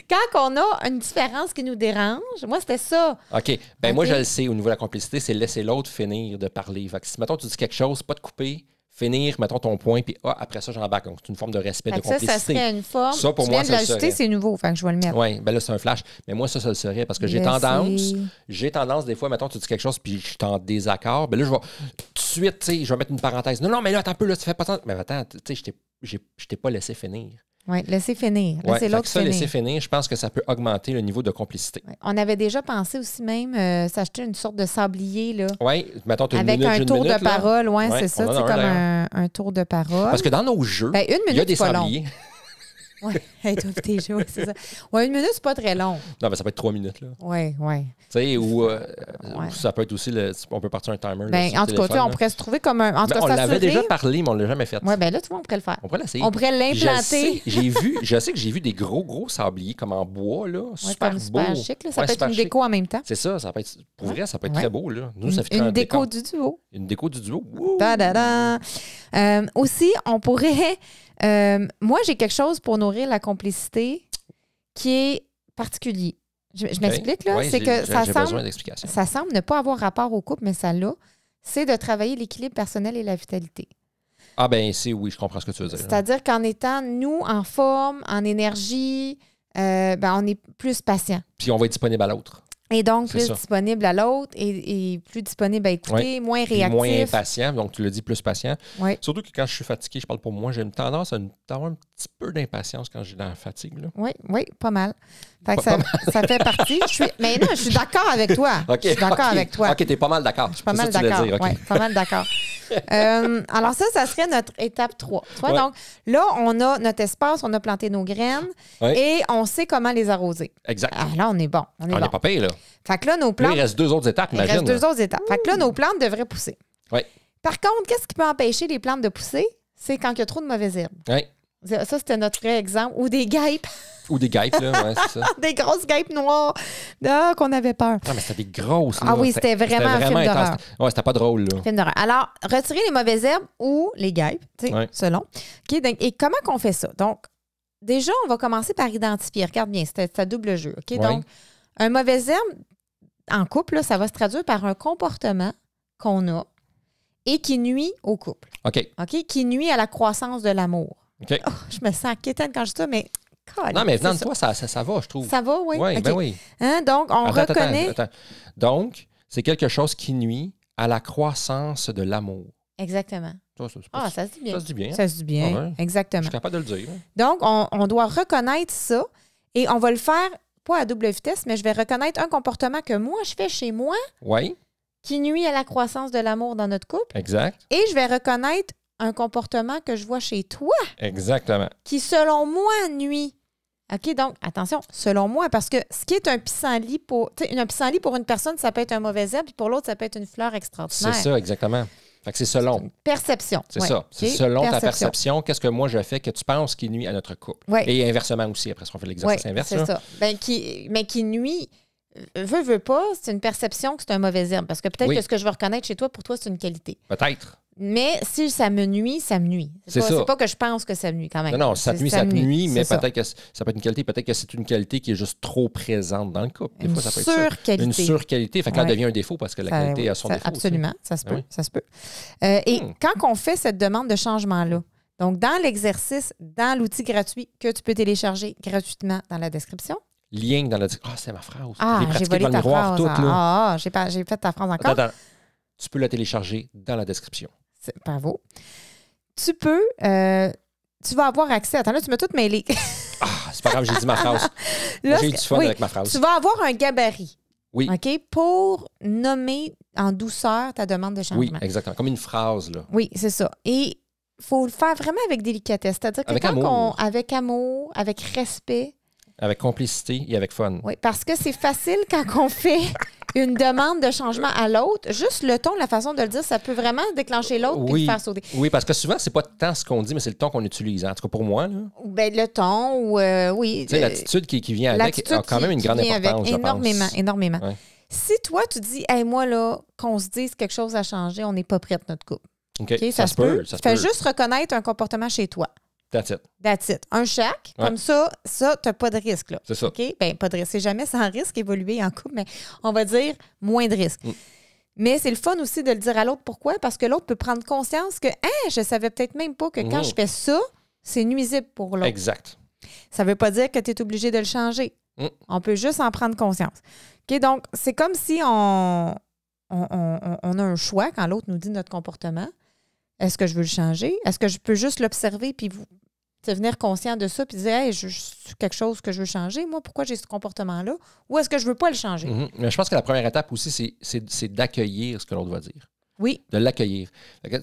Quand on a une différence qui nous dérange, moi, c'était ça. OK. Ben, moi, je le sais, au niveau de la complicité, c'est laisser l'autre finir de parler. Fait que si, mettons, tu dis quelque chose, pas de couper, finir, mettons ton point, puis ah, après ça, j'embarque. Donc, c'est une forme de respect, Fait de que ça, complicité. ça serait une forme. Ça, pour tu moi, viens ça l'ajouter, c'est nouveau, fait que je vais le mettre. Oui, ben là, c'est un flash. Mais moi, ça, ça le serait parce que j'ai tendance, j'ai tendance, des fois, mettons, tu dis quelque chose puis je suis en désaccord. Ben là, je vais tout de suite, tu sais, je vais mettre une parenthèse. Non, non, mais là, attends un peu, là, tu fais pas tant. Mais attends, tu sais, je t'ai pas laissé finir. Oui, laissez finir. Ouais, l'autre que ça, finir. laisser finir, je pense que ça peut augmenter le niveau de complicité. Ouais. On avait déjà pensé aussi même euh, s'acheter une sorte de sablier là, Oui, mettons, une avec minute, un j'ai une tour minute, de là. parole. Ouais, Ouais, c'est ça. C'est un, comme un, un tour de parole. Parce que dans nos jeux, Ben, une il y a des sabliers. Hey, toi, tes jeux, c'est ça. Ouais, une minute, c'est pas très long. Non, mais ça peut être trois minutes, là. Oui, oui. Tu sais, ou euh, Ouais. ça peut être aussi, le, on peut partir un timer. Ben, en tout cas, on pourrait se trouver comme un. En tout Ben, cas, on l'avait déjà parlé, mais on l'a jamais fait. Ouais, ben là, tu vois, on pourrait le faire. On pourrait l'essayer. On pourrait l'implanter. J'ai vu, je sais que j'ai vu des gros, gros sabliers comme en bois, là. Ouais, super comme super beau. chic. là. Ça peut être une chic. déco en même temps. C'est ça, ça peut être, pour vrai, ça peut être très beau, là. Nous, ça fait une un déco du duo. Une déco du duo. Ta-da-da. Euh, aussi, on pourrait. Euh, moi, j'ai quelque chose pour nourrir la complicité qui est particulier. Je, m'explique, là. C'est que ça semble, ça semble ne pas avoir rapport au couple, mais ça l'a. C'est de travailler l'équilibre personnel et la vitalité. Ah, ben, c'est oui, je comprends ce que tu veux dire. C'est-à-dire qu'en étant, nous, en forme, en énergie, euh, ben, on est plus patient. Puis on va être disponible à l'autre. Et donc, plus ça. disponible à l'autre et, et plus disponible à écouter, moins réactif. moins impatient, donc tu le dis, plus patient. Oui. Surtout que quand je suis fatigué, je parle pour moi, j'ai une tendance à avoir un petit peu d'impatience quand j'ai dans la fatigue. Là. Oui, oui, pas mal. Fait que Pas- ça, ça fait partie. Je suis, mais non, je suis d'accord avec toi. Je suis d'accord avec toi. OK, t'es pas mal d'accord. Je suis pas mal d'accord. Ouais, pas mal d'accord. Euh, alors, ça, ça serait notre étape 3. Tu vois, Ouais. donc, là, on a notre espace, on a planté nos graines Ouais. et on sait comment les arroser. Exact. Ah, là, on est bon. On est On bon. n'est pas payé, là. Fait que là, nos Là, plantes. il reste deux autres étapes, Il imagine. reste deux là. autres étapes. Fait que là, nos plantes devraient pousser. Ouais. Par contre, qu'est-ce qui peut empêcher les plantes de pousser? C'est quand il y a trop de mauvaises herbes. Ouais. Ça, c'était notre vrai exemple. Ou des guêpes, Ou des guêpes, là. Ouais, c'est ça. des grosses guêpes noires. Ah, qu'on avait peur. Non, mais c'était des grosses. Ah là. oui, c'était vraiment un film d'horreur. Ouais, c'était pas drôle, là. Film d'horreur. Alors, retirer les mauvaises herbes ou les guêpes, tu sais, Ouais. selon. OK, donc, et comment qu'on fait ça? Donc, déjà, on va commencer par identifier. Regarde bien, c'est à double jeu. OK? Ouais. Donc, un mauvais herbe en couple, là, ça va se traduire par un comportement qu'on a et qui nuit au couple. OK. OK? Qui nuit à la croissance de l'amour. OK. Oh, je me sens quétaine quand je dis ça, mais. Non, mais venant de toi, ça, ça, ça va, je trouve. Ça va, oui? Oui, ben oui. Hein, donc, on Attends, reconnaît. attends. Donc, c'est quelque chose qui nuit à la croissance de l'amour. Exactement. Ça, ça, Ah, ça se dit bien. ça se dit bien. Ça se dit bien. Ah ouais. Je Exactement. suis capable de le dire. Donc, on, on doit reconnaître ça et on va le faire, pas à double vitesse, mais je vais reconnaître un comportement que moi, je fais chez moi Oui, qui nuit à la croissance de l'amour dans notre couple exact. et je vais reconnaître un comportement que je vois chez toi Exactement. qui, selon moi, nuit. OK, donc, attention, selon moi, parce que ce qui est un pissenlit pour. Un pissenlit pour une personne, ça peut être un mauvais herbe, puis pour l'autre, ça peut être une fleur C'est extraordinaire. ça, exactement. Fait que c'est selon. Perception. C'est ouais. ça. C'est selon ta perception, qu'est-ce que moi je fais que tu penses qui nuit à notre couple. Ouais. Et inversement aussi, après, on fait Oui, l'exercice inverse. c'est ça. Ben, qui, mais qui nuit, euh, veut, veut pas, c'est une perception que c'est un mauvais herbe. Parce que peut-être Oui. que ce que je vais reconnaître chez toi, pour toi, c'est une qualité. Peut-être. Mais si ça me nuit, ça me nuit. C'est pas, pas que je pense que ça me nuit quand même. Non, non, ça te nuit, ça te nuit, mais peut-être que ça peut être une qualité, peut-être que c'est une qualité qui est juste trop présente dans le couple. Des Une fois, ça peut être ça. Une surqualité. Fait que là, Ouais. elle devient un défaut parce que la Ça- qualité a son défaut. aussi. Absolument, ça se Ben peut. oui. Ça se peut. Euh, et Hmm. quand on fait cette demande de changement-là, donc dans l'exercice, dans l'outil gratuit que tu peux télécharger gratuitement dans la description. Lien dans la. Ah, c'est ma phrase. Ah, J'ai volé ta le miroir phrase. toute, là. Ah, ah, j'ai pas- j'ai fait ta phrase encore. Attends, attends. Tu peux la télécharger dans la description. C'est- Bravo. Tu peux. euh, tu vas avoir accès. Attends, là, tu m'as tout mêlé. Ah, c'est pas grave, j'ai dit ma phrase. Là, J'ai eu du fun oui, avec ma phrase. Tu vas avoir un gabarit. Oui. OK? Pour nommer en douceur ta demande de Oui, changement. exactement. Comme une phrase, là. Oui, c'est ça. Et il faut le faire vraiment avec délicatesse. C'est-à-dire que Avec quand amour. on- avec amour, avec respect. Avec complicité et avec fun. Oui, parce que c'est facile quand on fait une demande de changement à l'autre. Juste le ton, la façon de le dire, ça peut vraiment déclencher l'autre et Oui. le faire sauter. Oui, parce que souvent, c'est pas tant ce qu'on dit, mais c'est le ton qu'on utilise. En tout cas, pour moi, là. Ben, le ton, ou euh, oui. Tu sais, euh, l'attitude qui, qui vient avec a quand même une grande avec. importance, je Énormément, pense. énormément. Ouais. Si toi, tu dis, hey, moi, là, qu'on se dise quelque chose à changer, on n'est pas prêt de notre couple. OK, OK? Ça, se peut. Ça fais juste reconnaître un comportement chez toi. That's it. That's it. Un chaque. Ouais. Comme ça, ça, tu n'as pas de risque. Là. C'est ça. OK? Ben, pas de risque. C'est jamais sans risque évoluer en couple, mais on va dire moins de risque. Mm. Mais c'est le fun aussi de le dire à l'autre. Pourquoi? Parce que l'autre peut prendre conscience que, hein, je savais peut-être même pas que quand Mm. je fais ça, c'est nuisible pour l'autre. Exact. Ça ne veut pas dire que tu es obligé de le changer. Mm. On peut juste en prendre conscience. OK? Donc, c'est comme si on, on, on- on a un choix quand l'autre nous dit notre comportement. Est-ce que je veux le changer? Est-ce que je peux juste l'observer puis vous devenir conscient de ça puis dire, hey, je, je- quelque chose que je veux changer. Moi, pourquoi j'ai ce comportement-là? Ou est-ce que je veux pas le changer? Mhm. Mais je pense que la première étape aussi, c'est- c'est c'est d'accueillir ce que l'autre va dire. Oui, De l'accueillir.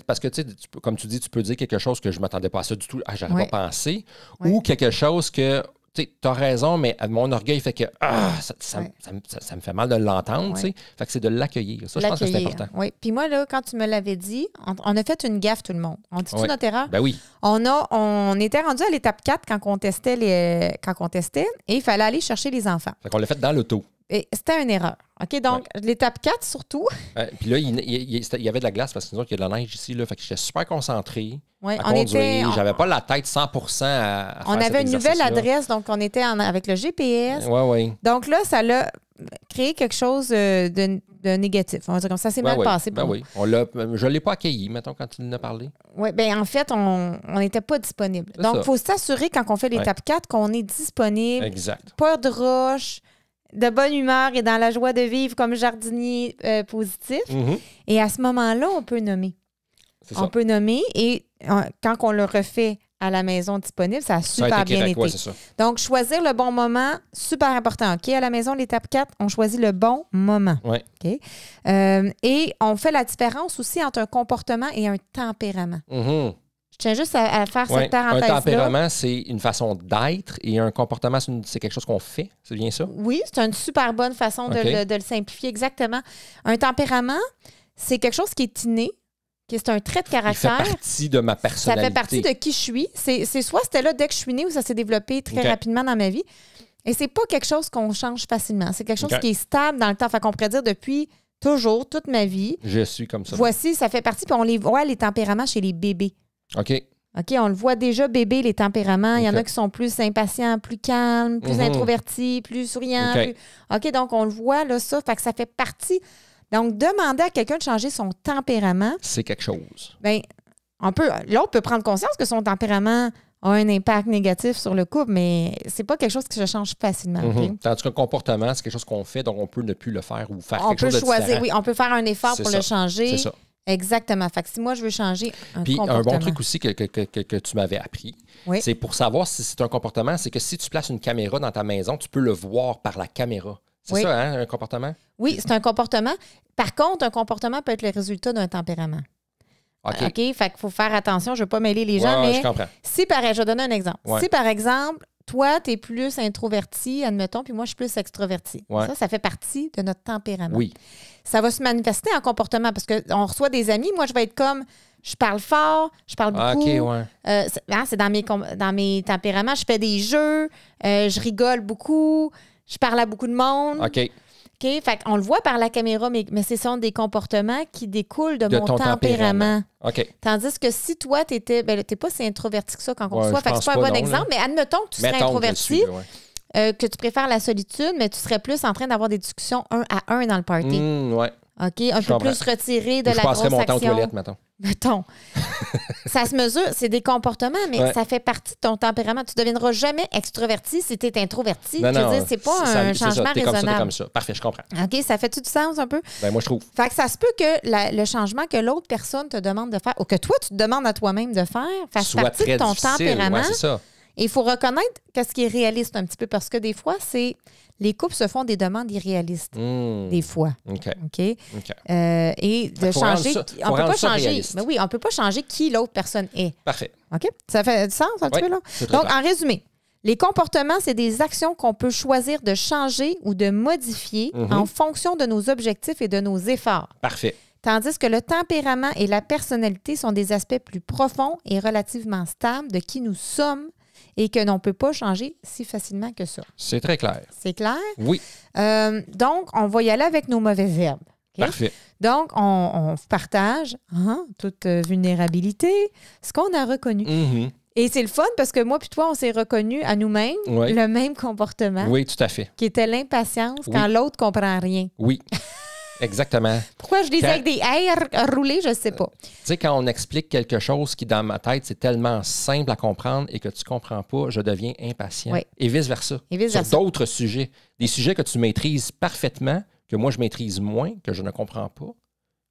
Parce que, tu sais, comme tu dis, tu peux dire quelque chose que je ne m'attendais pas à ça du tout, ah, j'aurais pas pensé, ou quelque chose que, tu as raison, mais mon orgueil fait que, ah, ça, ça- Ouais. ça me- ça- ça me fait mal de l'entendre. Fait que c'est de l'accueillir. Ça, je pense que c'est important. Oui. Puis moi, là, quand tu me l'avais dit, on, on a fait une gaffe, tout le monde. On dit-tu Ouais. notre erreur? Ben oui. On, a, on était rendu à l'étape 4 quand on testait les, quand on testait et il fallait aller chercher les enfants. Fait qu'on l'a fait dans l'auto. C'était une erreur. OK, donc l'étape 4 surtout, Ouais, Puis là, il, il- il- il y avait de la glace parce que nous autres, il y a de la neige ici. Là, fait que j'étais super concentré ouais, à on conduire. J'avais pas la tête 100 à, à on faire avait une nouvelle adresse, donc on était en- avec le GPS. Ouais, ouais. Donc là, ça l'a créé quelque chose euh, de, de négatif. On va dire comme ça, c'est Ben mal oui, passé ben pour oui. On l'a, je ne l'ai pas accueilli, mettons, quand tu en as parlé. Oui, ben en fait, on on n'était pas disponible. Donc, il faut s'assurer quand on fait l'étape 4 qu'on est disponible, Exact. pas de roche, de bonne humeur et dans la joie de vivre comme jardinier euh, positif. Mhm. Et à ce moment-là, on peut nommer. On peut nommer et euh, quand on le refait à la maison disponible, ça a Ça a super été bien été. ça. Donc, choisir le bon moment, super important. OK, à la maison, l'étape 4, on choisit le bon moment. Ouais. Euh, et on fait la différence aussi entre un comportement et un tempérament. Mhm. Tiens juste à, à faire Ouais. cette Un parenthèse-là. tempérament, c'est une façon d'être et un comportement, c'est quelque chose qu'on fait. C'est bien ça? Oui, c'est une super bonne façon de, le, de le simplifier. Exactement. Un tempérament, c'est quelque chose qui est inné, qui est un trait de Il fait caractère. partie de ma Ça personnalité. fait partie de qui je suis. C'est soit c'était là dès que je suis née ou ça s'est développé très rapidement dans ma vie. Et c'est pas quelque chose qu'on change facilement. C'est quelque chose qui est stable dans le temps. Fait qu'on pourrait dire depuis toujours, toute ma vie. Je suis comme ça. Voici, ça fait partie. Puis on les voit, les tempéraments chez les bébés. OK. OK, on le voit déjà, bébé, les tempéraments. Il y en a qui sont plus impatients, plus calmes, plus Mhm. introvertis, plus souriants. OK. plus- OK, donc on le voit, là, ça. Fait que ça fait partie. Donc, demander à quelqu'un de changer son tempérament, C'est quelque chose. ben, on peut, l'autre peut prendre conscience que son tempérament a un impact négatif sur le couple, mais c'est pas quelque chose qui se change facilement. OK? Mhm. Tandis qu'un comportement, c'est quelque chose qu'on fait, donc on peut ne plus le faire ou faire On quelque peut chose de choisir, différent. oui, on peut faire un effort pour ça. le changer. C'est ça. Exactement. Fait que si moi, je veux changer un Puis comportement. un bon truc aussi que, que- que- que- que tu m'avais appris, Oui. c'est pour savoir si c'est un comportement, c'est que si tu places une caméra dans ta maison, tu peux le voir par la caméra. C'est Oui. ça, hein, un comportement? Oui, c'est un comportement. Par contre, un comportement peut être le résultat d'un tempérament. OK. OK? Fait qu'il faut faire attention. Je ne veux pas mêler les gens, ouais, mais je comprends. si par je vais donner un exemple. Ouais. Si par exemple, toi, tu es plus introverti, admettons, puis moi, je suis plus extroverti. Ouais. Ça, ça fait partie de notre tempérament. Oui. Ça va se manifester en comportement parce qu'on reçoit des amis. Moi, je vais être comme je parle fort, je parle Ah, beaucoup. OK, ouais. Euh, c'est hein, c'est dans mes, dans mes tempéraments. Je fais des jeux, euh, je rigole beaucoup, je parle à beaucoup de monde. OK. OK? Fait qu'on le voit par la caméra, mais, mais ce sont des comportements qui découlent de, De mon tempérament. Tandis que si toi, tu étais. Ben, t'es pas si introverti que ça quand on Ouais, je Fait que c'est pas un bon non, exemple, mais admettons que tu serais que introverti, ouais. euh, que tu préfères la solitude, mais tu serais plus en train d'avoir des discussions un à un dans le party. Ouais. OK? Un Je peu comprends. plus retiré de je la grosse mon temps aux action. toilettes, mettons. Mettons. ça se mesure, c'est des comportements, mais Ouais. ça fait partie de ton tempérament. Tu ne deviendras jamais extroverti si tu es introverti. Non, je veux dire, c'est pas ça- un ça, changement comme ça, raisonnable. comme ça. Parfait, je comprends. OK, ça fait-tu du sens un peu? Ben, moi, je trouve. Fait que ça se peut que la- le changement que l'autre personne te demande de faire, ou que toi, tu te demandes à toi-même de faire, fasse Soit partie très de ton difficile. tempérament. Ouais, ça. Et il faut reconnaître qu'est-ce qui est réaliste un petit peu, parce que des fois, c'est les couples se font des demandes irréalistes. Hmm, Des fois. OK. Euh, et de changer. ça- on peut pas changer. Mais oui, on peut pas changer qui l'autre personne est. Parfait. OK? Ça fait du sens un petit peu, là? Donc, clair. en résumé, les comportements, c'est des actions qu'on peut choisir de changer ou de modifier Mhm. en fonction de nos objectifs et de nos efforts. Parfait. Tandis que le tempérament et la personnalité sont des aspects plus profonds et relativement stables de qui nous sommes et que l'on ne peut pas changer si facilement que ça. C'est très clair. C'est clair? Oui. Euh, donc, on va y aller avec nos mauvaises herbes. Parfait. Donc, on, on partage hein, toute vulnérabilité, ce qu'on a reconnu. Mhm. Et c'est le fun parce que moi puis toi, on s'est reconnus à nous-mêmes Oui. le même comportement Oui, tout à fait. qui était l'impatience Oui. quand l'autre comprend rien. Oui. Exactement. Pourquoi je disais Quand- avec des R roulés, je sais pas. Tu sais, quand on explique quelque chose qui, dans ma tête, c'est tellement simple à comprendre et que tu comprends pas, je deviens impatient. Oui. Et vice-versa. Et vice-versa. Sur d'autres sujets. Des sujets que tu maîtrises parfaitement, que moi, je maîtrise moins, que je ne comprends pas.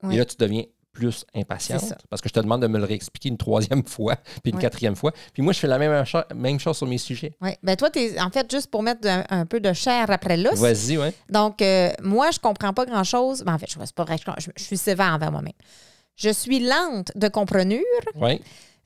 Oui. Et là, tu deviens plus impatiente parce que je te demande de me le réexpliquer une troisième fois, puis une Oui. quatrième fois. Puis moi, je fais la même, même chose sur mes sujets. Oui. Ben toi, t'es en fait juste pour mettre un, un peu de chair après l'os. Vas-y, ouais. Donc, euh, moi, je comprends pas grand-chose. Ben, en fait, je c'est pas vrai, je, je- suis sévère envers moi-même. Je suis lente de comprenure Ouais,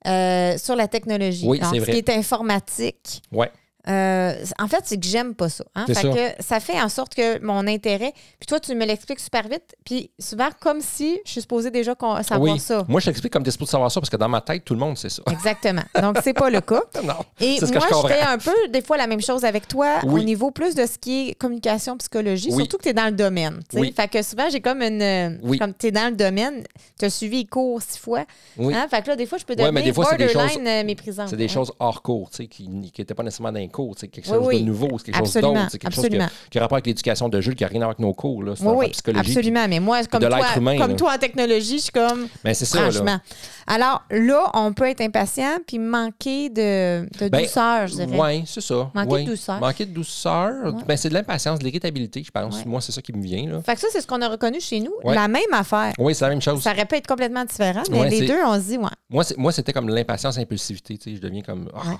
euh, sur la technologie. Oui, Donc, ce qui est informatique. ouais. Euh, en fait, c'est que j'aime pas ça. hein. Fait ça. que ça fait en sorte que mon intérêt, puis toi, tu me l'expliques super vite, puis souvent comme si je suis supposée déjà savoir oui. ça. Moi, je t'explique comme tu es supposé savoir ça parce que dans ma tête, tout le monde sait ça. Exactement. Donc, c'est pas le cas. non. Et que moi, je fais un peu, des fois, la même chose avec toi Oui. au niveau plus de ce qui est communication, psychologie, Oui. surtout que tu es dans le domaine. Fait que souvent, j'ai comme une. euh, Oui. Comme tu es dans le domaine, tu as suivi les cours six fois. Oui. Hein? Fait que là, des fois, je peux Ouais, devenir mais des fois, c'est des borderline choses- euh, méprisante. C'est des Ouais. choses hors cours, tu sais, qui n'étaient pas nécessairement dans les cours. C'est quelque chose oui. de nouveau, c'est quelque Absolument, chose d'autre. C'est quelque chose absolument. qui, qui a rapport avec l'éducation de Jules, qui n'a rien à voir avec nos cours. Là. C'est Oui, psychologie. absolument. Mais moi, comme, toi, humain, comme là. toi en technologie, je suis comme. Mais c'est ça. Franchement. Là. Alors là, on peut être impatient puis manquer de, de Ben, douceur, je dirais. Oui, c'est ça. Manquer Ouais. de douceur. Manquer de douceur. Ouais. Ben, c'est de l'impatience, de l'irritabilité, je pense. Ouais. Moi, c'est ça qui me vient. Là. Fait que ça, c'est ce qu'on a reconnu chez nous. La même affaire. Oui, c'est la même chose. Ça aurait pu être complètement différent, mais les deux, on se dit, ouais. Moi, c'était comme l'impatience, impulsivité. Je deviens comme. ah.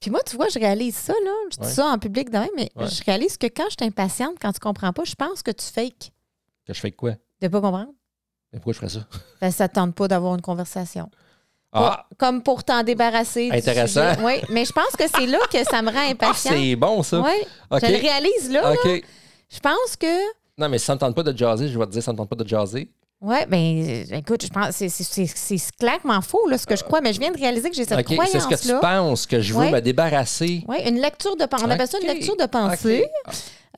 Puis moi, tu vois, je réalise ça, là. Je dis Ouais. ça en public demain, mais Ouais. je réalise que quand je suis impatiente, quand tu comprends pas, je pense que tu fakes Que je fais quoi? de pas comprendre. Mais pourquoi je ferais ça? Ben, ça te tente pas d'avoir une conversation. Ah, Comme pour t'en débarrasser. Intéressant. Oui, mais je pense que c'est là que ça me rend ah, impatiente. c'est bon, ça. oui, je le réalise là. là. Je pense que. Non, mais ça ne tente pas de jaser, je vais te dire, ça ne tente pas de jaser. Oui, ben écoute, je pense c'est- c'est clairement faux là, ce que je crois, mais je viens de réaliser que j'ai cette OK. C'est ce que tu penses que je veux Ouais. me débarrasser. Oui, une lecture de pensée. On appelle ça une lecture de pensée.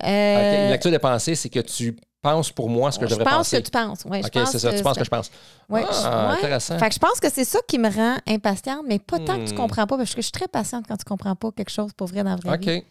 Euh. Une lecture de pensée, c'est que tu penses pour moi ce que je je devrais pense penser. que tu penses. Ouais, je OK, pense c'est ça. Tu penses que je pense. Ouais, Ah, je- intéressant. Fait que je pense que c'est ça qui me rend impatiente, mais pas tant que tu Hmm. comprends pas, parce que je suis très patiente quand tu comprends pas quelque chose pour vrai dans la vraie vie.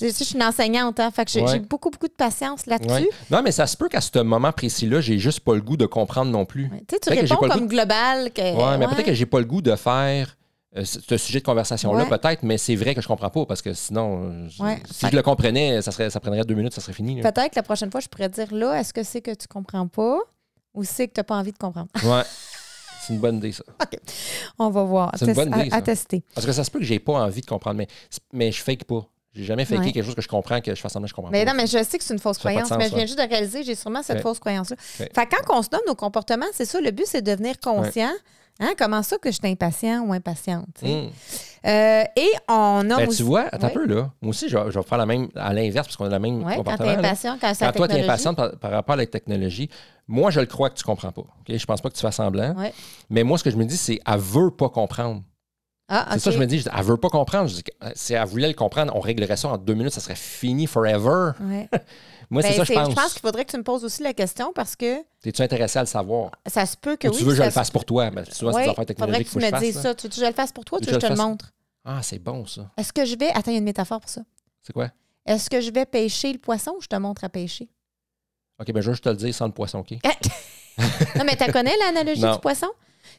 OK. Je, je suis une enseignante, hein, fait que j'ai Ouais. beaucoup, beaucoup de patience là-dessus. Ouais. Non, mais ça se peut qu'à ce moment précis-là, j'ai juste pas le goût de comprendre non plus. Ouais. Tu réponds comme global. Que, Ouais, mais peut-être que j'ai pas le goût de faire euh, ce sujet de conversation-là, peut-être, mais c'est vrai que je comprends pas parce que sinon, euh, je- si je le comprenais, ça, serait, ça prendrait deux minutes, ça serait fini. Peut-être que la prochaine fois, je pourrais dire là, est-ce que c'est que tu comprends pas ou c'est que tu n'as pas envie de comprendre? Ouais. C'est une bonne idée, ça. On va voir. C'est une bonne idée, à, à ça. tester. Parce que ça se peut que j'ai pas envie de comprendre, mais, mais je fake pas. J'ai jamais Ouais. quelque chose que je comprends que je fasse semblant que je comprends Mais pas. non, mais je sais que c'est une fausse Ça croyance, sens, mais je viens ouais. juste de réaliser, j'ai sûrement cette fausse croyance-là. Ok. Fait que quand on se donne nos comportements, c'est ça, le but, c'est de devenir conscient. Hein, comment ça que je suis impatient ou impatiente? Hum. Euh, et on a Ben, aussi... tu vois, attends Ouais. un peu, là. Moi aussi, je vais, je vais faire la même à l'inverse parce qu'on a le même Ouais, quand tu comportement. es impatient, quand Quand la toi, tu es impatiente par, par rapport à la technologie, moi, je le crois que tu comprends pas. OK? Je pense pas que tu fais semblant. Ouais. Mais moi, ce que je me dis, c'est elle veut pas comprendre. Ah, C'est ça, je me dis, elle veut pas comprendre. Je dis, euh, si elle voulait le comprendre, on réglerait ça en deux minutes, ça serait fini forever. Ouais. Moi, Ben, c'est ça, je pense. Je pense qu'il faudrait que tu me poses aussi la question parce que T'es-tu intéressé à le savoir? ça se peut que Ou oui. tu veux que je le se- fasse pour toi? Ben, souvent, c'est des affaires faudrait technologiques que qu'il tu que me dises ça. Tu veux que je le fasse pour toi? Tu Que veux que je te le montre? Ah, c'est bon, ça. Est-ce que je vais... Attends, il y a une métaphore pour ça. C'est quoi? Est-ce que je vais pêcher le poisson ou je te montre à pêcher? OK, ben je vais juste te le dire sans le poisson, OK? non, mais tu connais l'analogie du poisson?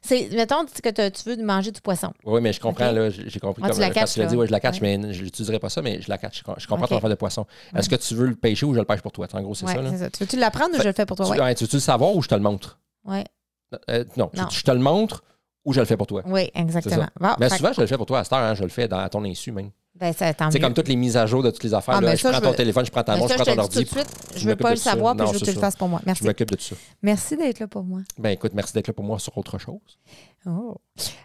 C'est, mettons que tu veux manger du poisson. Oui, mais je comprends, là, j'ai compris Ah, tu comme, la quand catches, tu l'as dit, ouais, je la catch, Ouais. mais je l'utiliserai pas ça, mais je la catch. Je com- Je comprends OK. ton affaire de poisson. Est-ce que tu veux le pêcher ou je le pêche pour toi? En gros, c'est ça, là? c'est ça. Tu veux-tu l'apprendre ou je le fais pour toi? Tu, Oui. tu veux-tu le savoir ou je te le montre? Ouais. Euh, non, tu- je te le montre ou je le fais pour toi? Oui, exactement. Bon, Mais fait- souvent, je le fais pour toi à cette heure, hein, je le fais dans, à ton insu même. Ben, C'est mieux. comme toutes les mises à jour de toutes les affaires. Ah, là, mais je ça, prends je ton veux- téléphone, je prends ta Mais montre, je je prends ton tout de ordi. suite. je Je veux pas le savoir, puis je veux que tu le fasses pour moi. Je Merci. m'occupe de ça. Merci d'être là pour moi. Ben écoute, merci d'être là pour moi sur autre chose. Oh.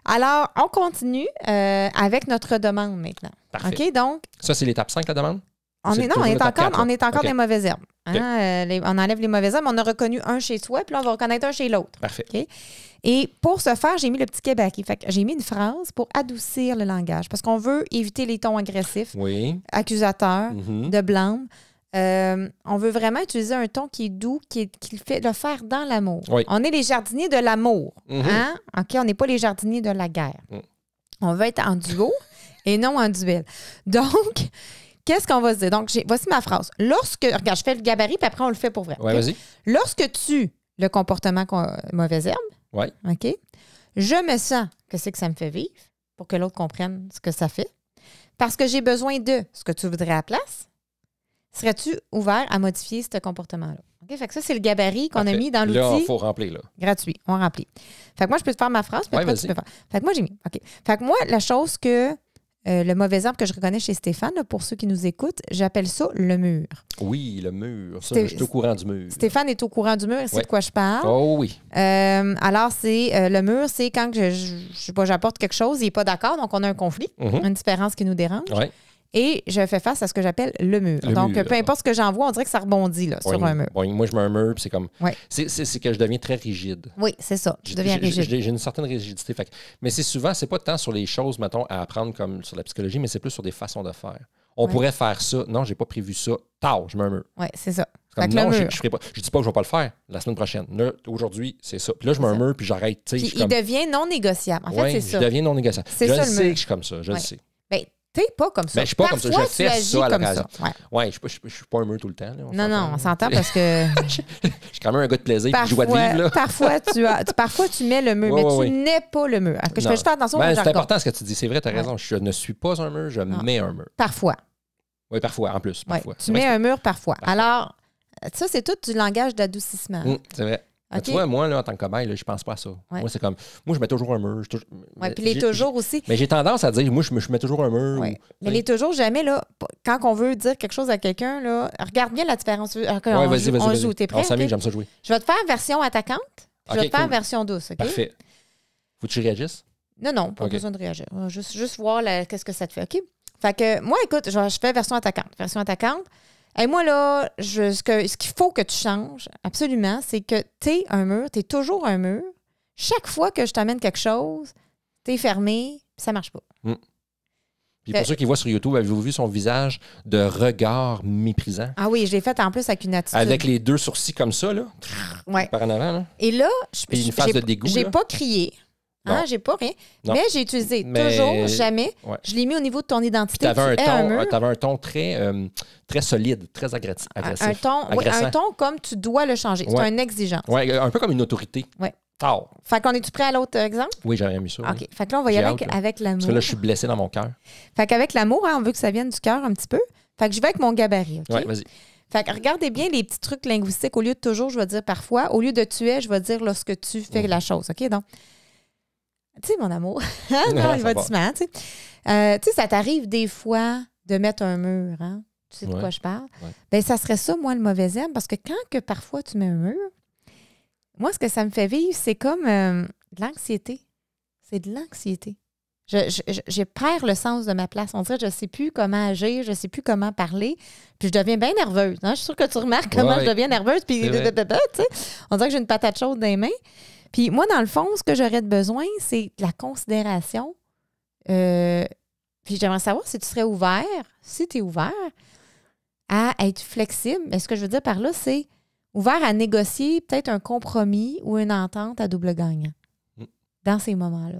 Alors, on continue euh, avec notre demande maintenant. Parfait. OK, donc, Ça, c'est l'étape 5, la demande? On est, non, on est encore, on est encore des mauvaises herbes. Hein, euh, les- on enlève les mauvaises herbes. On a reconnu un chez soi, puis là, on va reconnaître un chez l'autre. Parfait. Et pour ce faire, j'ai mis le petit Québec. J'ai mis une phrase pour adoucir le langage. Parce qu'on veut éviter les tons agressifs, Oui. accusateurs, Mhm. de blâme. Euh, on veut vraiment utiliser un ton qui est doux, qui, est- qui le fait le faire dans l'amour. Oui. On est les jardiniers de l'amour. Mhm. hein? OK, on n'est pas les jardiniers de la guerre. Mm. On veut être en duo et non en duel. Donc, qu'est-ce qu'on va se dire? Donc, voici ma phrase. Lorsque, regarde, je fais le gabarit, puis après, on le fait pour vrai. Ouais, vas-y. Lorsque tu, le comportement mauvaise herbe. OK, je me sens que c'est que ça me fait vivre pour que l'autre comprenne ce que ça fait. Parce que j'ai besoin de ce que tu voudrais à la place. Serais-tu ouvert à modifier ce comportement-là? OK? Fait que ça, c'est le gabarit qu'on a mis dans Là, l'outil il faut remplir, là. gratuit. On remplit. Fait que moi, je peux te faire ma phrase, puis Ouais, après, tu peux faire. Fait que moi, j'ai mis. OK. Fait que moi, la chose que. Euh, le mauvais arbre que je reconnais chez Stéphane, là, pour ceux qui nous écoutent, j'appelle ça le mur. Oui, le mur. Ça, je suis au courant du mur. Stéphane est au courant du mur, c'est Ouais. de quoi je parle. Oh oui. Euh, alors, c'est euh, le mur, c'est quand je, je, je sais pas, j'apporte quelque chose, il n'est pas d'accord, donc on a un conflit, Mhm. une différence qui nous dérange. Ouais. Et je fais face à ce que j'appelle le mur. Le donc, mur. peu importe ce que j'envoie, on dirait que ça rebondit là, sur un mur. boing. Moi, je mets un mur, puis c'est comme. Ouais. C'est- que je deviens très rigide. Oui, c'est ça. J'ai- deviens rigide. J'ai une certaine rigidité. Fait mais c'est souvent, c'est pas tant sur les choses, mettons, à apprendre comme sur la psychologie, mais c'est plus sur des façons de faire. On Ouais. pourrait faire ça. Non, j'ai pas prévu ça. Tard, je me mur. Oui, c'est ça. Comme, non, je, je ferai pas. Je dis pas que je vais pas le faire la semaine prochaine. Aujourd'hui, c'est ça. Puis là, je me murmure, puis j'arrête. Puis je il comme, devient non négociable. En fait, ouais, c'est je ça. deviens non négociant. C'est Je ça, le sais que je suis comme ça. Je Ouais. le sais. T'es pas comme ça. Ben, je suis pas comme ça. Je fais ça à l'occasion. Ouais. Ouais, je suis pas- je suis pas- je suis pas un mur tout le temps. là, Non, non, on s'entend. parce que Je suis quand même un gars de plaisir et de joie de vivre. Là. parfois, tu as, parfois, tu mets le mur, Ouais, mais ouais, tu n'es pas le mur. Alors que je fais juste faire attention Ben, c'est important ce que tu dis. C'est vrai, tu as raison. Je ne suis pas un mur, je mets un mur. Parfois. Oui, parfois, en plus. Parfois. tu mets un mur parfois. Parfois. Alors, ça, c'est tout du langage d'adoucissement. Hum, c'est vrai. Tu vois, moi, là, en tant que cobaye, là, je pense pas à ça. Ouais. Moi, c'est comme. Moi, je mets toujours un mur. je Ouais, puis les toujours aussi. Mais j'ai tendance à dire, moi, je, me- je mets toujours un mur. Ouais. ou- Mais les toujours jamais, là, quand on veut dire quelque chose à quelqu'un, là, regarde bien la différence. Ok, Ouais, on vas-y, joue, vas-y. on vas-y. joue. T'es prêt? On s'amuse, Ok? j'aime ça jouer. Je vais te faire version attaquante. Je vais te faire cool. version douce, OK? Parfait. Faut que tu réagisses? Non, non, pas besoin de réagir. Juste, juste voir la- qu'est-ce que ça te fait, OK? Fait que moi, écoute, je, je fais version attaquante. Version attaquante. Et moi, là, je, ce que- ce qu'il faut que tu changes, absolument, c'est que tu es un mur, tu es toujours un mur. Chaque fois que je t'amène quelque chose, tu es fermé, puis ça marche pas. Puis Fait- pour ceux qui voient sur YouTube, avez-vous vu son visage de regard méprisant? Ah oui, je l'ai fait en plus avec une attitude. Avec les deux sourcils comme ça, là, Ouais. par en avant. Là? Et là, je Puis une j'ai- de dégoût, J'ai pas crié. Hein, Non. j'ai pas rien. Non. Mais j'ai utilisé Mais- toujours, jamais. Ouais. Je l'ai mis au niveau de ton identité. qui est un ton, euh, un ton très, euh, très solide, très Un- agressif. un ton, oui, agressant. un ton comme tu dois le changer. C'est Ouais. un exigeant. Ouais, un peu comme une autorité. Ouais. Tard. Fait qu'on est-tu prêt à l'autre exemple? Oui, j'aurais aimé ça. oui. OK. Fait que là, on va y aller avec, avec Parce l'amour. que là, je suis blessé dans mon cœur. Fait qu'avec l'amour, hein, on veut que ça vienne du cœur un petit peu. Fait que je vais avec mon gabarit, OK? Vas-y. Fait que regardez bien les petits trucs linguistiques. Au lieu de toujours, je vais dire parfois. Au lieu de tu es, je vais dire lorsque tu fais Mhm. la chose. OK? Donc, tu sais, mon amour. Non, Ça il va va. doucement, tu sais. Euh, tu sais, ça t'arrive des fois de mettre un mur, hein? Tu sais de Ouais. quoi je parle? Ouais. Bien, ça serait ça, moi, le mauvais aime, parce que quand que parfois tu mets un mur, moi, ce que ça me fait vivre, c'est comme euh, de l'anxiété. C'est de l'anxiété. Je, je, je- perds le sens de ma place. On dirait que je ne sais plus comment agir, je ne sais plus comment parler. Puis je deviens bien nerveuse. hein. Je suis sûre que tu remarques comment Ouais. je deviens nerveuse. Puis on dirait que j'ai une patate chaude dans les mains. Puis moi, dans le fond, ce que j'aurais de besoin, c'est de la considération. Euh, puis j'aimerais savoir si tu serais ouvert, si tu es ouvert, à être flexible. Mais ce que je veux dire par là, c'est ouvert à négocier peut-être un compromis ou une entente à double gagnant Mm. dans ces moments-là.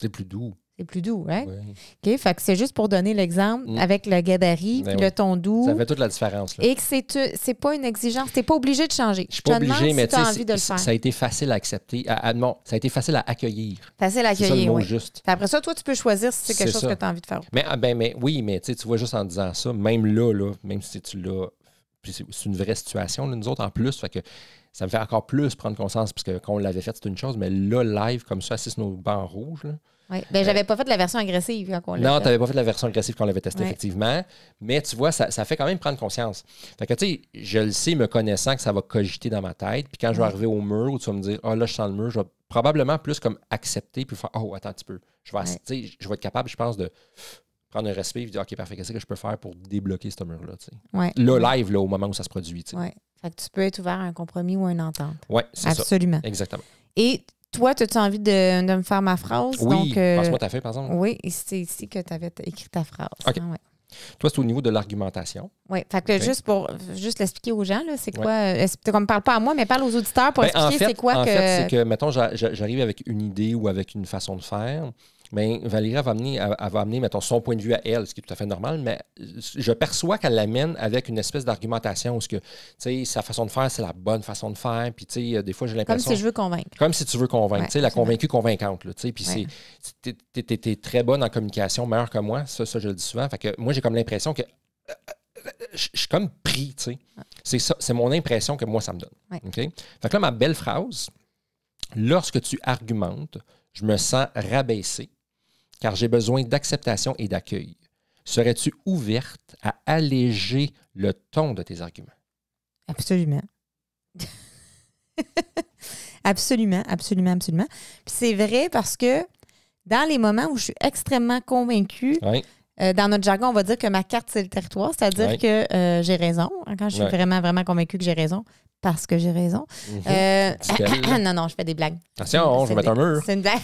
C'est plus doux. C'est plus doux, right? Ouais. OK? Fait que c'est juste pour donner l'exemple Mm. avec le gabarit Ben le ton doux. Ça fait toute la différence. Là. Et que c'est c'est pas une exigence. Tu n'es pas obligé de changer. Je suis pas obligé, si mais tu as envie de le faire. ça a été facile à accepter. À, à- non, ça a été facile à accueillir. Facile à C'est ça le accueillir, mot oui. juste. Puis après ça, toi, tu peux choisir si c'est quelque chose ça. que tu as envie de faire. Mais, ah, ben, mais oui, mais tu vois, juste en disant ça, même là, là même si tu l'as. Puis C'est une vraie situation, là, nous autres en plus. Fait que ça me fait encore plus prendre conscience, parce que quand on l'avait fait, c'était une chose, mais là, live, comme ça, assis sur nos bancs rouges. Là, Oui. Ben, j'avais pas fait la version agressive quand on l'a non, tu n'avais pas fait la version agressive qu'on l'avait testé, Ouais. effectivement. Mais tu vois, ça, ça fait quand même prendre conscience. Fait que, tu sais, je le sais, me connaissant, que ça va cogiter dans ma tête. Puis quand je vais Ouais. arriver au mur, où tu vas me dire, ah là, je sens le mur, je vais probablement plus comme accepter, puis faire, oh, attends un petit peu. Je vais, Ouais. tu sais, je vais être capable, je pense, de prendre un respect et dire, OK, parfait, qu'est-ce que je peux faire pour débloquer ce mur-là. Ouais. Là, live, là, au moment où ça se produit. Ouais. Fait que tu peux être ouvert à un compromis ou à une entente. Ouais, c'est ça. Absolument. Exactement. Et toi, as-tu envie de, de me faire ma phrase? Oui, Donc, euh, passe-moi ta feuille, par exemple. oui, et c'est ici que tu avais écrit ta phrase. OK. hein, ouais. Toi, c'est au niveau de l'argumentation. Oui, fait que juste pour juste l'expliquer aux gens, là, c'est Ouais. quoi? euh, est-ce- Comme parle pas à moi, mais parle aux auditeurs pour Ben, en expliquer fait, c'est quoi en que. fait, c'est que, mettons, j'a- j'a- j'arrive avec une idée ou avec une façon de faire. Mais Valérie elle va amener, elle, elle va amener, mettons, son point de vue à elle, ce qui est tout à fait normal, mais je perçois qu'elle l'amène avec une espèce d'argumentation où ce que, tu sais, sa façon de faire, c'est la bonne façon de faire. Puis, tu sais, des fois, j'ai Comme l'impression. si je veux convaincre. Comme si tu veux convaincre, Ouais, tu sais, la convaincue convaincante, là, tu sais, puis Ouais. c'est, t'es, t'es- t'es très bonne en communication, meilleure que moi, ça, ça je le dis souvent, fait que moi j'ai comme l'impression que euh, je je suis comme pris, tu sais, c'est ça, c'est mon impression que moi ça me donne, Ouais. ok, fait que là ma belle phrase, lorsque tu argumentes, je me sens rabaissé, car j'ai besoin d'acceptation et d'accueil. Serais-tu ouverte à alléger le ton de tes arguments? Absolument. absolument, absolument, absolument. Puis c'est vrai parce que dans les moments où je suis extrêmement convaincue, Oui, euh, dans notre jargon, on va dire que ma carte, c'est le territoire, c'est-à-dire que euh, j'ai raison. hein, Quand je suis vraiment, vraiment convaincue que j'ai raison, parce que j'ai raison. Mhm. Euh, non, non, je fais des blagues. Attention, je vais mettre un mur. C'est une blague.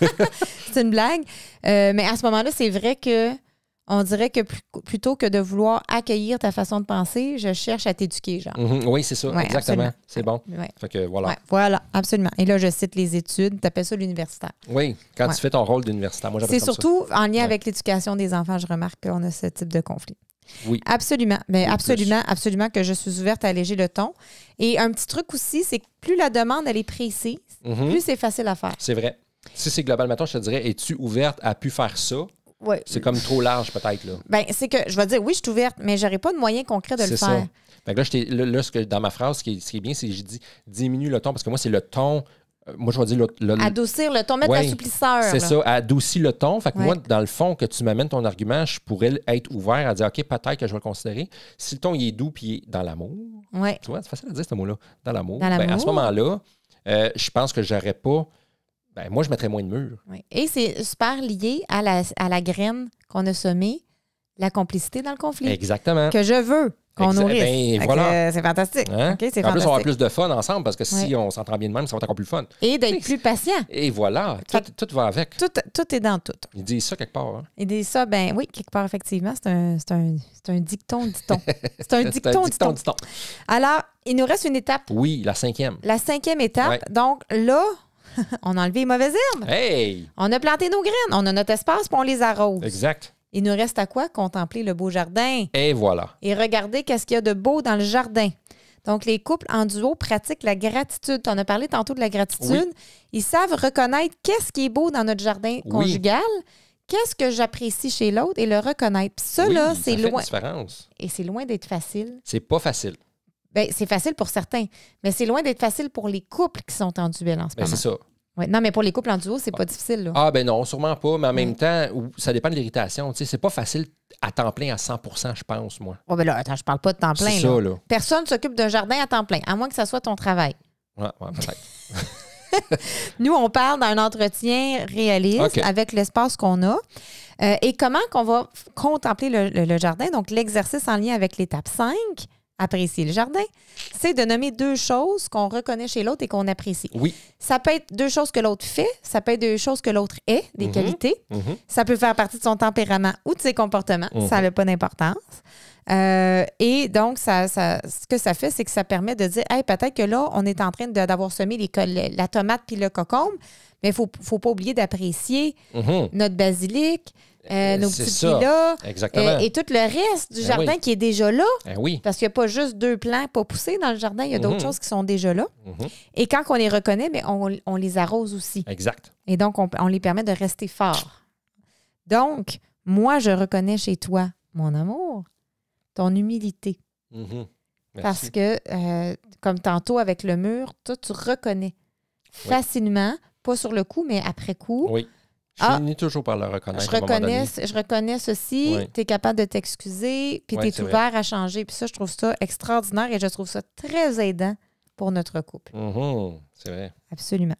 c'est une blague. Euh, mais à ce moment-là, c'est vrai que On dirait que plus- plutôt que de vouloir accueillir ta façon de penser, je cherche à t'éduquer, genre. Mhm, Oui, c'est ça, Ouais, exactement. C'est bon. Ouais. Fait que voilà. Ouais, voilà, absolument. Et là, je cite les études. Tu appelles ça l'universitaire. Oui, quand tu fais ton rôle d'universitaire, moi C'est ça surtout en lien avec l'éducation des enfants, je remarque qu'on a ce type de conflit. Oui. Absolument. Mais absolument, absolument que je suis ouverte à alléger le ton. Et un petit truc aussi, c'est que plus la demande, elle est précise. Mhm, plus c'est facile à faire. C'est vrai. Si c'est global, maintenant, je te dirais, es-tu ouverte à pu faire ça? Oui. C'est comme trop large, peut-être. là. Ben, c'est que je vais dire, oui, je suis ouverte, mais j'aurais pas de moyen concret de le C'est faire. Fait que là, je là, là, ce que, dans ma phrase, ce qui est, ce qui est bien, c'est que j'ai dit diminue le ton, parce que moi, c'est le ton. Moi, je vais dire le, le- Adoucir le ton, mettre Ouais, l'assouplisseur. C'est ça, adoucis le ton. Fait que Ouais. moi, dans le fond, que tu m'amènes ton argument, je pourrais être ouvert à dire, OK, peut-être que je vais le considérer. Si le ton, il est doux puis il est dans l'amour, Ouais. tu vois, c'est facile à dire ce mot-là, dans l'amour. Ben, à ce moment-là, euh, je pense que j'aurais pas. Ben, moi, je mettrais moins de murs. Et c'est super lié à la, à la graine qu'on a semée, la complicité dans le conflit, Exactement. que je veux qu'on nourrisse. ben, voilà. c'est fantastique. Hein? En plus, on va avoir plus de fun ensemble parce que si Ouais. on s'entend bien de même, ça va être encore plus fun. Et d'être plus patient. Et voilà, tout, tout va avec. Tout, tout est dans tout. Ils disent ça quelque part. Hein? Et des ça, ben oui, quelque part, effectivement, c'est un, dicton, dit-on. C'est un un dicton, dit-on. dicton. Alors, il nous reste une étape, Oui, la cinquième. la cinquième étape. Ouais. Donc là, on a enlevé les mauvaises herbes. Hey! On a planté nos graines. On a notre espace, puis on les arrose. Exact. Il nous reste à quoi? Contempler le beau jardin? Et voilà. et regarder qu'est-ce qu'il y a de beau dans le jardin. Donc, les couples en duo pratiquent la gratitude. Tu en as parlé tantôt de la gratitude. Ils savent reconnaître qu'est-ce qui est beau dans notre jardin Oui. conjugal, qu'est-ce que j'apprécie chez l'autre et le reconnaître. Puis ça, Oui, là, ça c'est fait loin. différence. Et c'est loin d'être facile. C'est pas facile. Ben, c'est facile pour certains, mais c'est loin d'être facile pour les couples qui sont en duel en ce moment. c'est ça. Ouais. Non, mais pour les couples en duo, c'est pas difficile. Là. Ah, ben non, sûrement pas. Mais en même temps, ça dépend de l'irritation. Tu sais, c'est pas facile à temps plein à 100% je pense, moi. Oh, ben là, attends, je parle pas de temps plein. C'est là. ça, là. Personne s'occupe d'un jardin à temps plein, à moins que ça soit ton travail. Ouais, ouais, peut-être. Nous, on parle d'un entretien réaliste avec l'espace qu'on a. Euh, et comment qu'on va contempler le, le- le jardin? Donc, l'exercice en lien avec l'étape 5, apprécier le jardin, c'est de nommer deux choses qu'on reconnaît chez l'autre et qu'on apprécie. Oui. Ça peut être deux choses que l'autre fait, ça peut être deux choses que l'autre est, des Mhm. qualités. Mhm. Ça peut faire partie de son tempérament ou de ses comportements. Mhm. Ça n'a pas d'importance. Euh, et donc, ça, ça- ce que ça fait, c'est que ça permet de dire, hey, peut-être que là, on est en train de- d'avoir semé les, la tomate puis le cocombe, mais il ne faut, faut pas oublier d'apprécier Mhm. notre basilic, euh, Euh, nos petites Exactement. euh, et tout le reste du Ben jardin oui. qui est déjà là. Ben oui. Parce qu'il n'y a pas juste deux plants pas poussés dans le jardin, il y a d'autres Mhm. choses qui sont déjà là. Mhm. Et quand on les reconnaît, mais on, on les arrose aussi. Exact. Et donc, on, on les permet de rester forts. Donc, moi, je reconnais chez toi, mon amour, ton humilité. Mhm. Parce que, euh, comme tantôt avec le mur, toi, tu reconnais facilement, pas sur le coup, mais après coup. Oui. Je Ah. finis toujours par le reconnaître. Je reconnais, je reconnais ceci, Ouais. tu es capable de t'excuser, puis Ouais, tu es vrai. ouvert à changer. Puis ça, je trouve ça extraordinaire et je trouve ça très aidant pour notre couple. Mhm. C'est vrai. Absolument.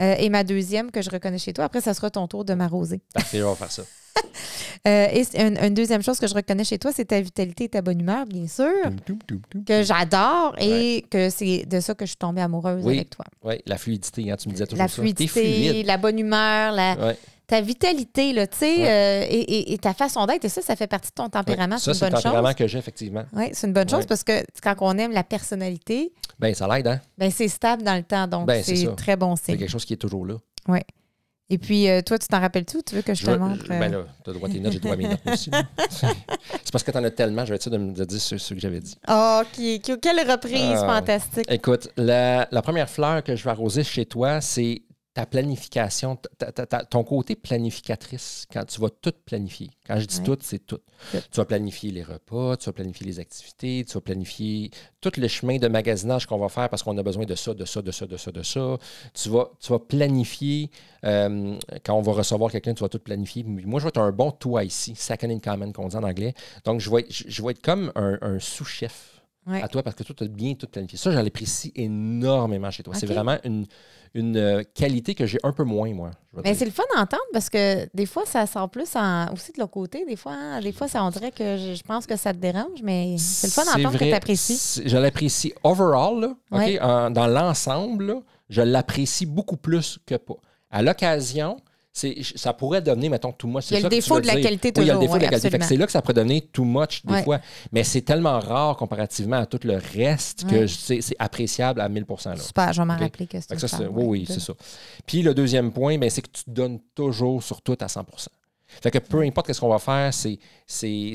Euh, et ma deuxième que je reconnais chez toi, après, ça sera ton tour de m'arroser. Parfait, on va faire ça. Euh, et une, une deuxième chose que je reconnais chez toi, c'est ta vitalité et ta bonne humeur, bien sûr, que j'adore et que c'est de ça que je suis tombée amoureuse Oui. avec toi. Oui, la fluidité, hein, tu me disais toujours La ça. T'es fluidité, fluide. la bonne humeur, la, Ouais. Ta vitalité, là, tu sais, Ouais. euh, et, et- et ta façon d'être. Et ça, ça fait partie de ton tempérament. Ouais. c'est une c'est le bonne chose. tempérament que j'ai, effectivement. Oui, c'est une bonne chose parce que quand on aime la personnalité, Ben, ça l'aide, hein? ben, c'est stable dans le temps. Donc, Ben, c'est c'est très bon C'est signe. quelque chose qui est toujours là. Et puis, euh, toi, tu t'en rappelles-tu ou tu veux que je te montre? euh, Ben là, t'as droit à tes notes, j'ai droit à mes notes aussi. c'est parce que t'en as tellement, je vais être sûr de me dire ce, ce que j'avais dit. Oh, qui, qui- quelle reprise Ah. fantastique. Écoute, la, la première fleur que je vais arroser chez toi, c'est ta planification, ta- ta- ta- ton côté planificatrice, quand tu vas tout planifier. Quand je dis Ouais. tout, c'est tout. Tout. Tu vas planifier les repas, tu vas planifier les activités, tu vas planifier tout le chemin de magasinage qu'on va faire parce qu'on a besoin de ça, de ça, de ça, de ça, de ça. Tu vas, tu vas planifier, euh, quand on va recevoir quelqu'un, tu vas tout planifier. Moi, je vais être un bon toi ici, second in command qu'on dit en anglais. Donc, je vais être, je- je vais être comme un, un sous-chef Ouais. à toi parce que toi, tu as bien tout planifié. Ça, je l'apprécie énormément chez toi. C'est vraiment une, une euh, qualité que j'ai un peu moins, moi. Mais dire. c'est le fun d'entendre parce que des fois, ça sort plus en- aussi de l'autre côté. Des fois, hein, des fois ça, on dirait que je, je pense que ça te dérange, mais c'est le fun d'entendre que tu apprécies. Je l'apprécie overall, là, OK? Ouais. En- dans l'ensemble, je l'apprécie beaucoup plus que pas. À l'occasion, ça pourrait devenir, mettons, too much. Il y a le défaut de la qualité Oui, il y a le toujours, défaut de la qualité. C'est là que ça pourrait devenir too much des fois. Mais c'est tellement rare comparativement à tout le reste que c'est, appréciable à 1000 là. Super, je vais m'en rappeler que c'est ça, oui, oui, c'est ça. Puis le deuxième point, ben, c'est que tu te donnes toujours sur tout à 100% Fait que peu importe ce qu'on va faire, c'est, tu,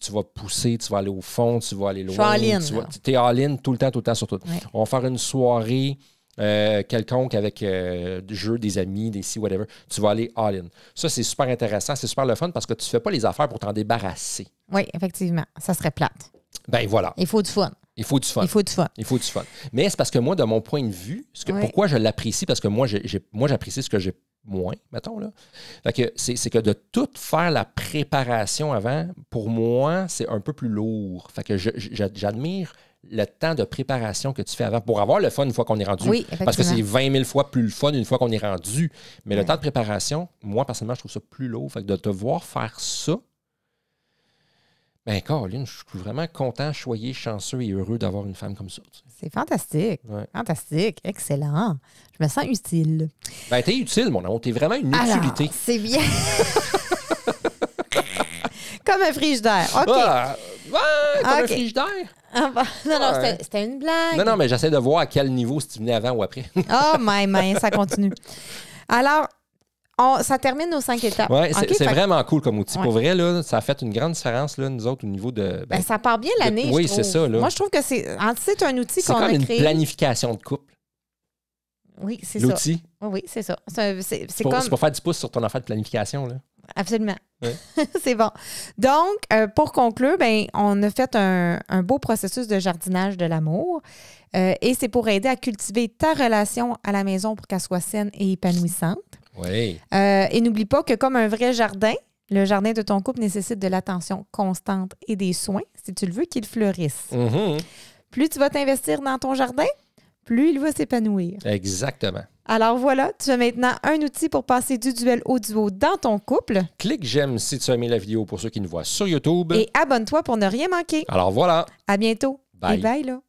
tu vas pousser, tu vas aller au fond, tu vas aller suis loin. Tu es all-in tout le temps, tout le temps sur tout. Ouais. On va faire une soirée euh, quelconque avec euh, du jeu, des amis, des si, whatever. Tu vas aller all-in. Ça, c'est super intéressant, c'est super le fun parce que tu fais pas les affaires pour t'en débarrasser. Oui, effectivement. Ça serait plate. Ben voilà, Il faut du fun. il faut du fun. Il faut du fun. Il faut du fun. Mais c'est parce que moi, de mon point de vue, ce que- Oui. pourquoi je l'apprécie, parce que moi, j'ai- moi j'apprécie ce que j'ai moins, mettons. Là. Fait que c'est, c'est que de tout faire la préparation avant, pour moi, c'est un peu plus lourd. Fait que j'admire le temps de préparation que tu fais avant pour avoir le fun une fois qu'on est rendu. Oui, Parce que c'est effectivement. 20 000 fois plus le fun une fois qu'on est rendu. Mais le temps de préparation, moi, personnellement, je trouve ça plus lourd. Fait que de te voir faire ça, ben, Caroline, je suis vraiment content, choyé, chanceux et heureux d'avoir une femme comme ça. tu sais. C'est fantastique. Ouais. Fantastique. Excellent. Je me sens utile. Ben, t'es utile, mon amour. T'es vraiment une Alors, utilité. c'est bien. Comme un frigidaire. OK. Ah, ouais, comme un frigidaire. Ah, bah, non, non, Ouais. c'était une blague. Non, non, mais j'essaie de voir à quel niveau si tu venais avant ou après. Oh, my, my, ça continue. Alors, on- ça termine nos cinq étapes. Ouais, c'est c'est vraiment cool comme outil. Ouais. Pour vrai, là, ça a fait une grande différence, là, nous autres, au niveau de. ben, ben, ça part bien l'année. Oui, c'est ça, là. Moi, je trouve que c'est c'est un outil c'est qu'on comme a une créé. planification de couple. Oui, c'est ça. L'outil. Oui, oui, c'est ça. C'est C'est c'est C'est pour, comme. c'est pour faire du pouce sur ton affaire de planification. Là. Absolument. Ouais. c'est bon. Donc, euh, pour conclure, ben, on a fait un, un beau processus de jardinage de l'amour. Euh, et c'est pour aider à cultiver ta relation à la maison pour qu'elle soit saine et épanouissante. Oui. Euh, et n'oublie pas que comme un vrai jardin, le jardin de ton couple nécessite de l'attention constante et des soins si tu le veux qu'il fleurisse. Mhm. Plus tu vas t'investir dans ton jardin, plus il va s'épanouir. Exactement. Alors voilà, tu as maintenant un outil pour passer du duel au duo dans ton couple. Clique j'aime si tu as aimé la vidéo pour ceux qui nous voient sur YouTube. Et abonne-toi pour ne rien manquer. Alors voilà. À bientôt. Bye. Et bye là.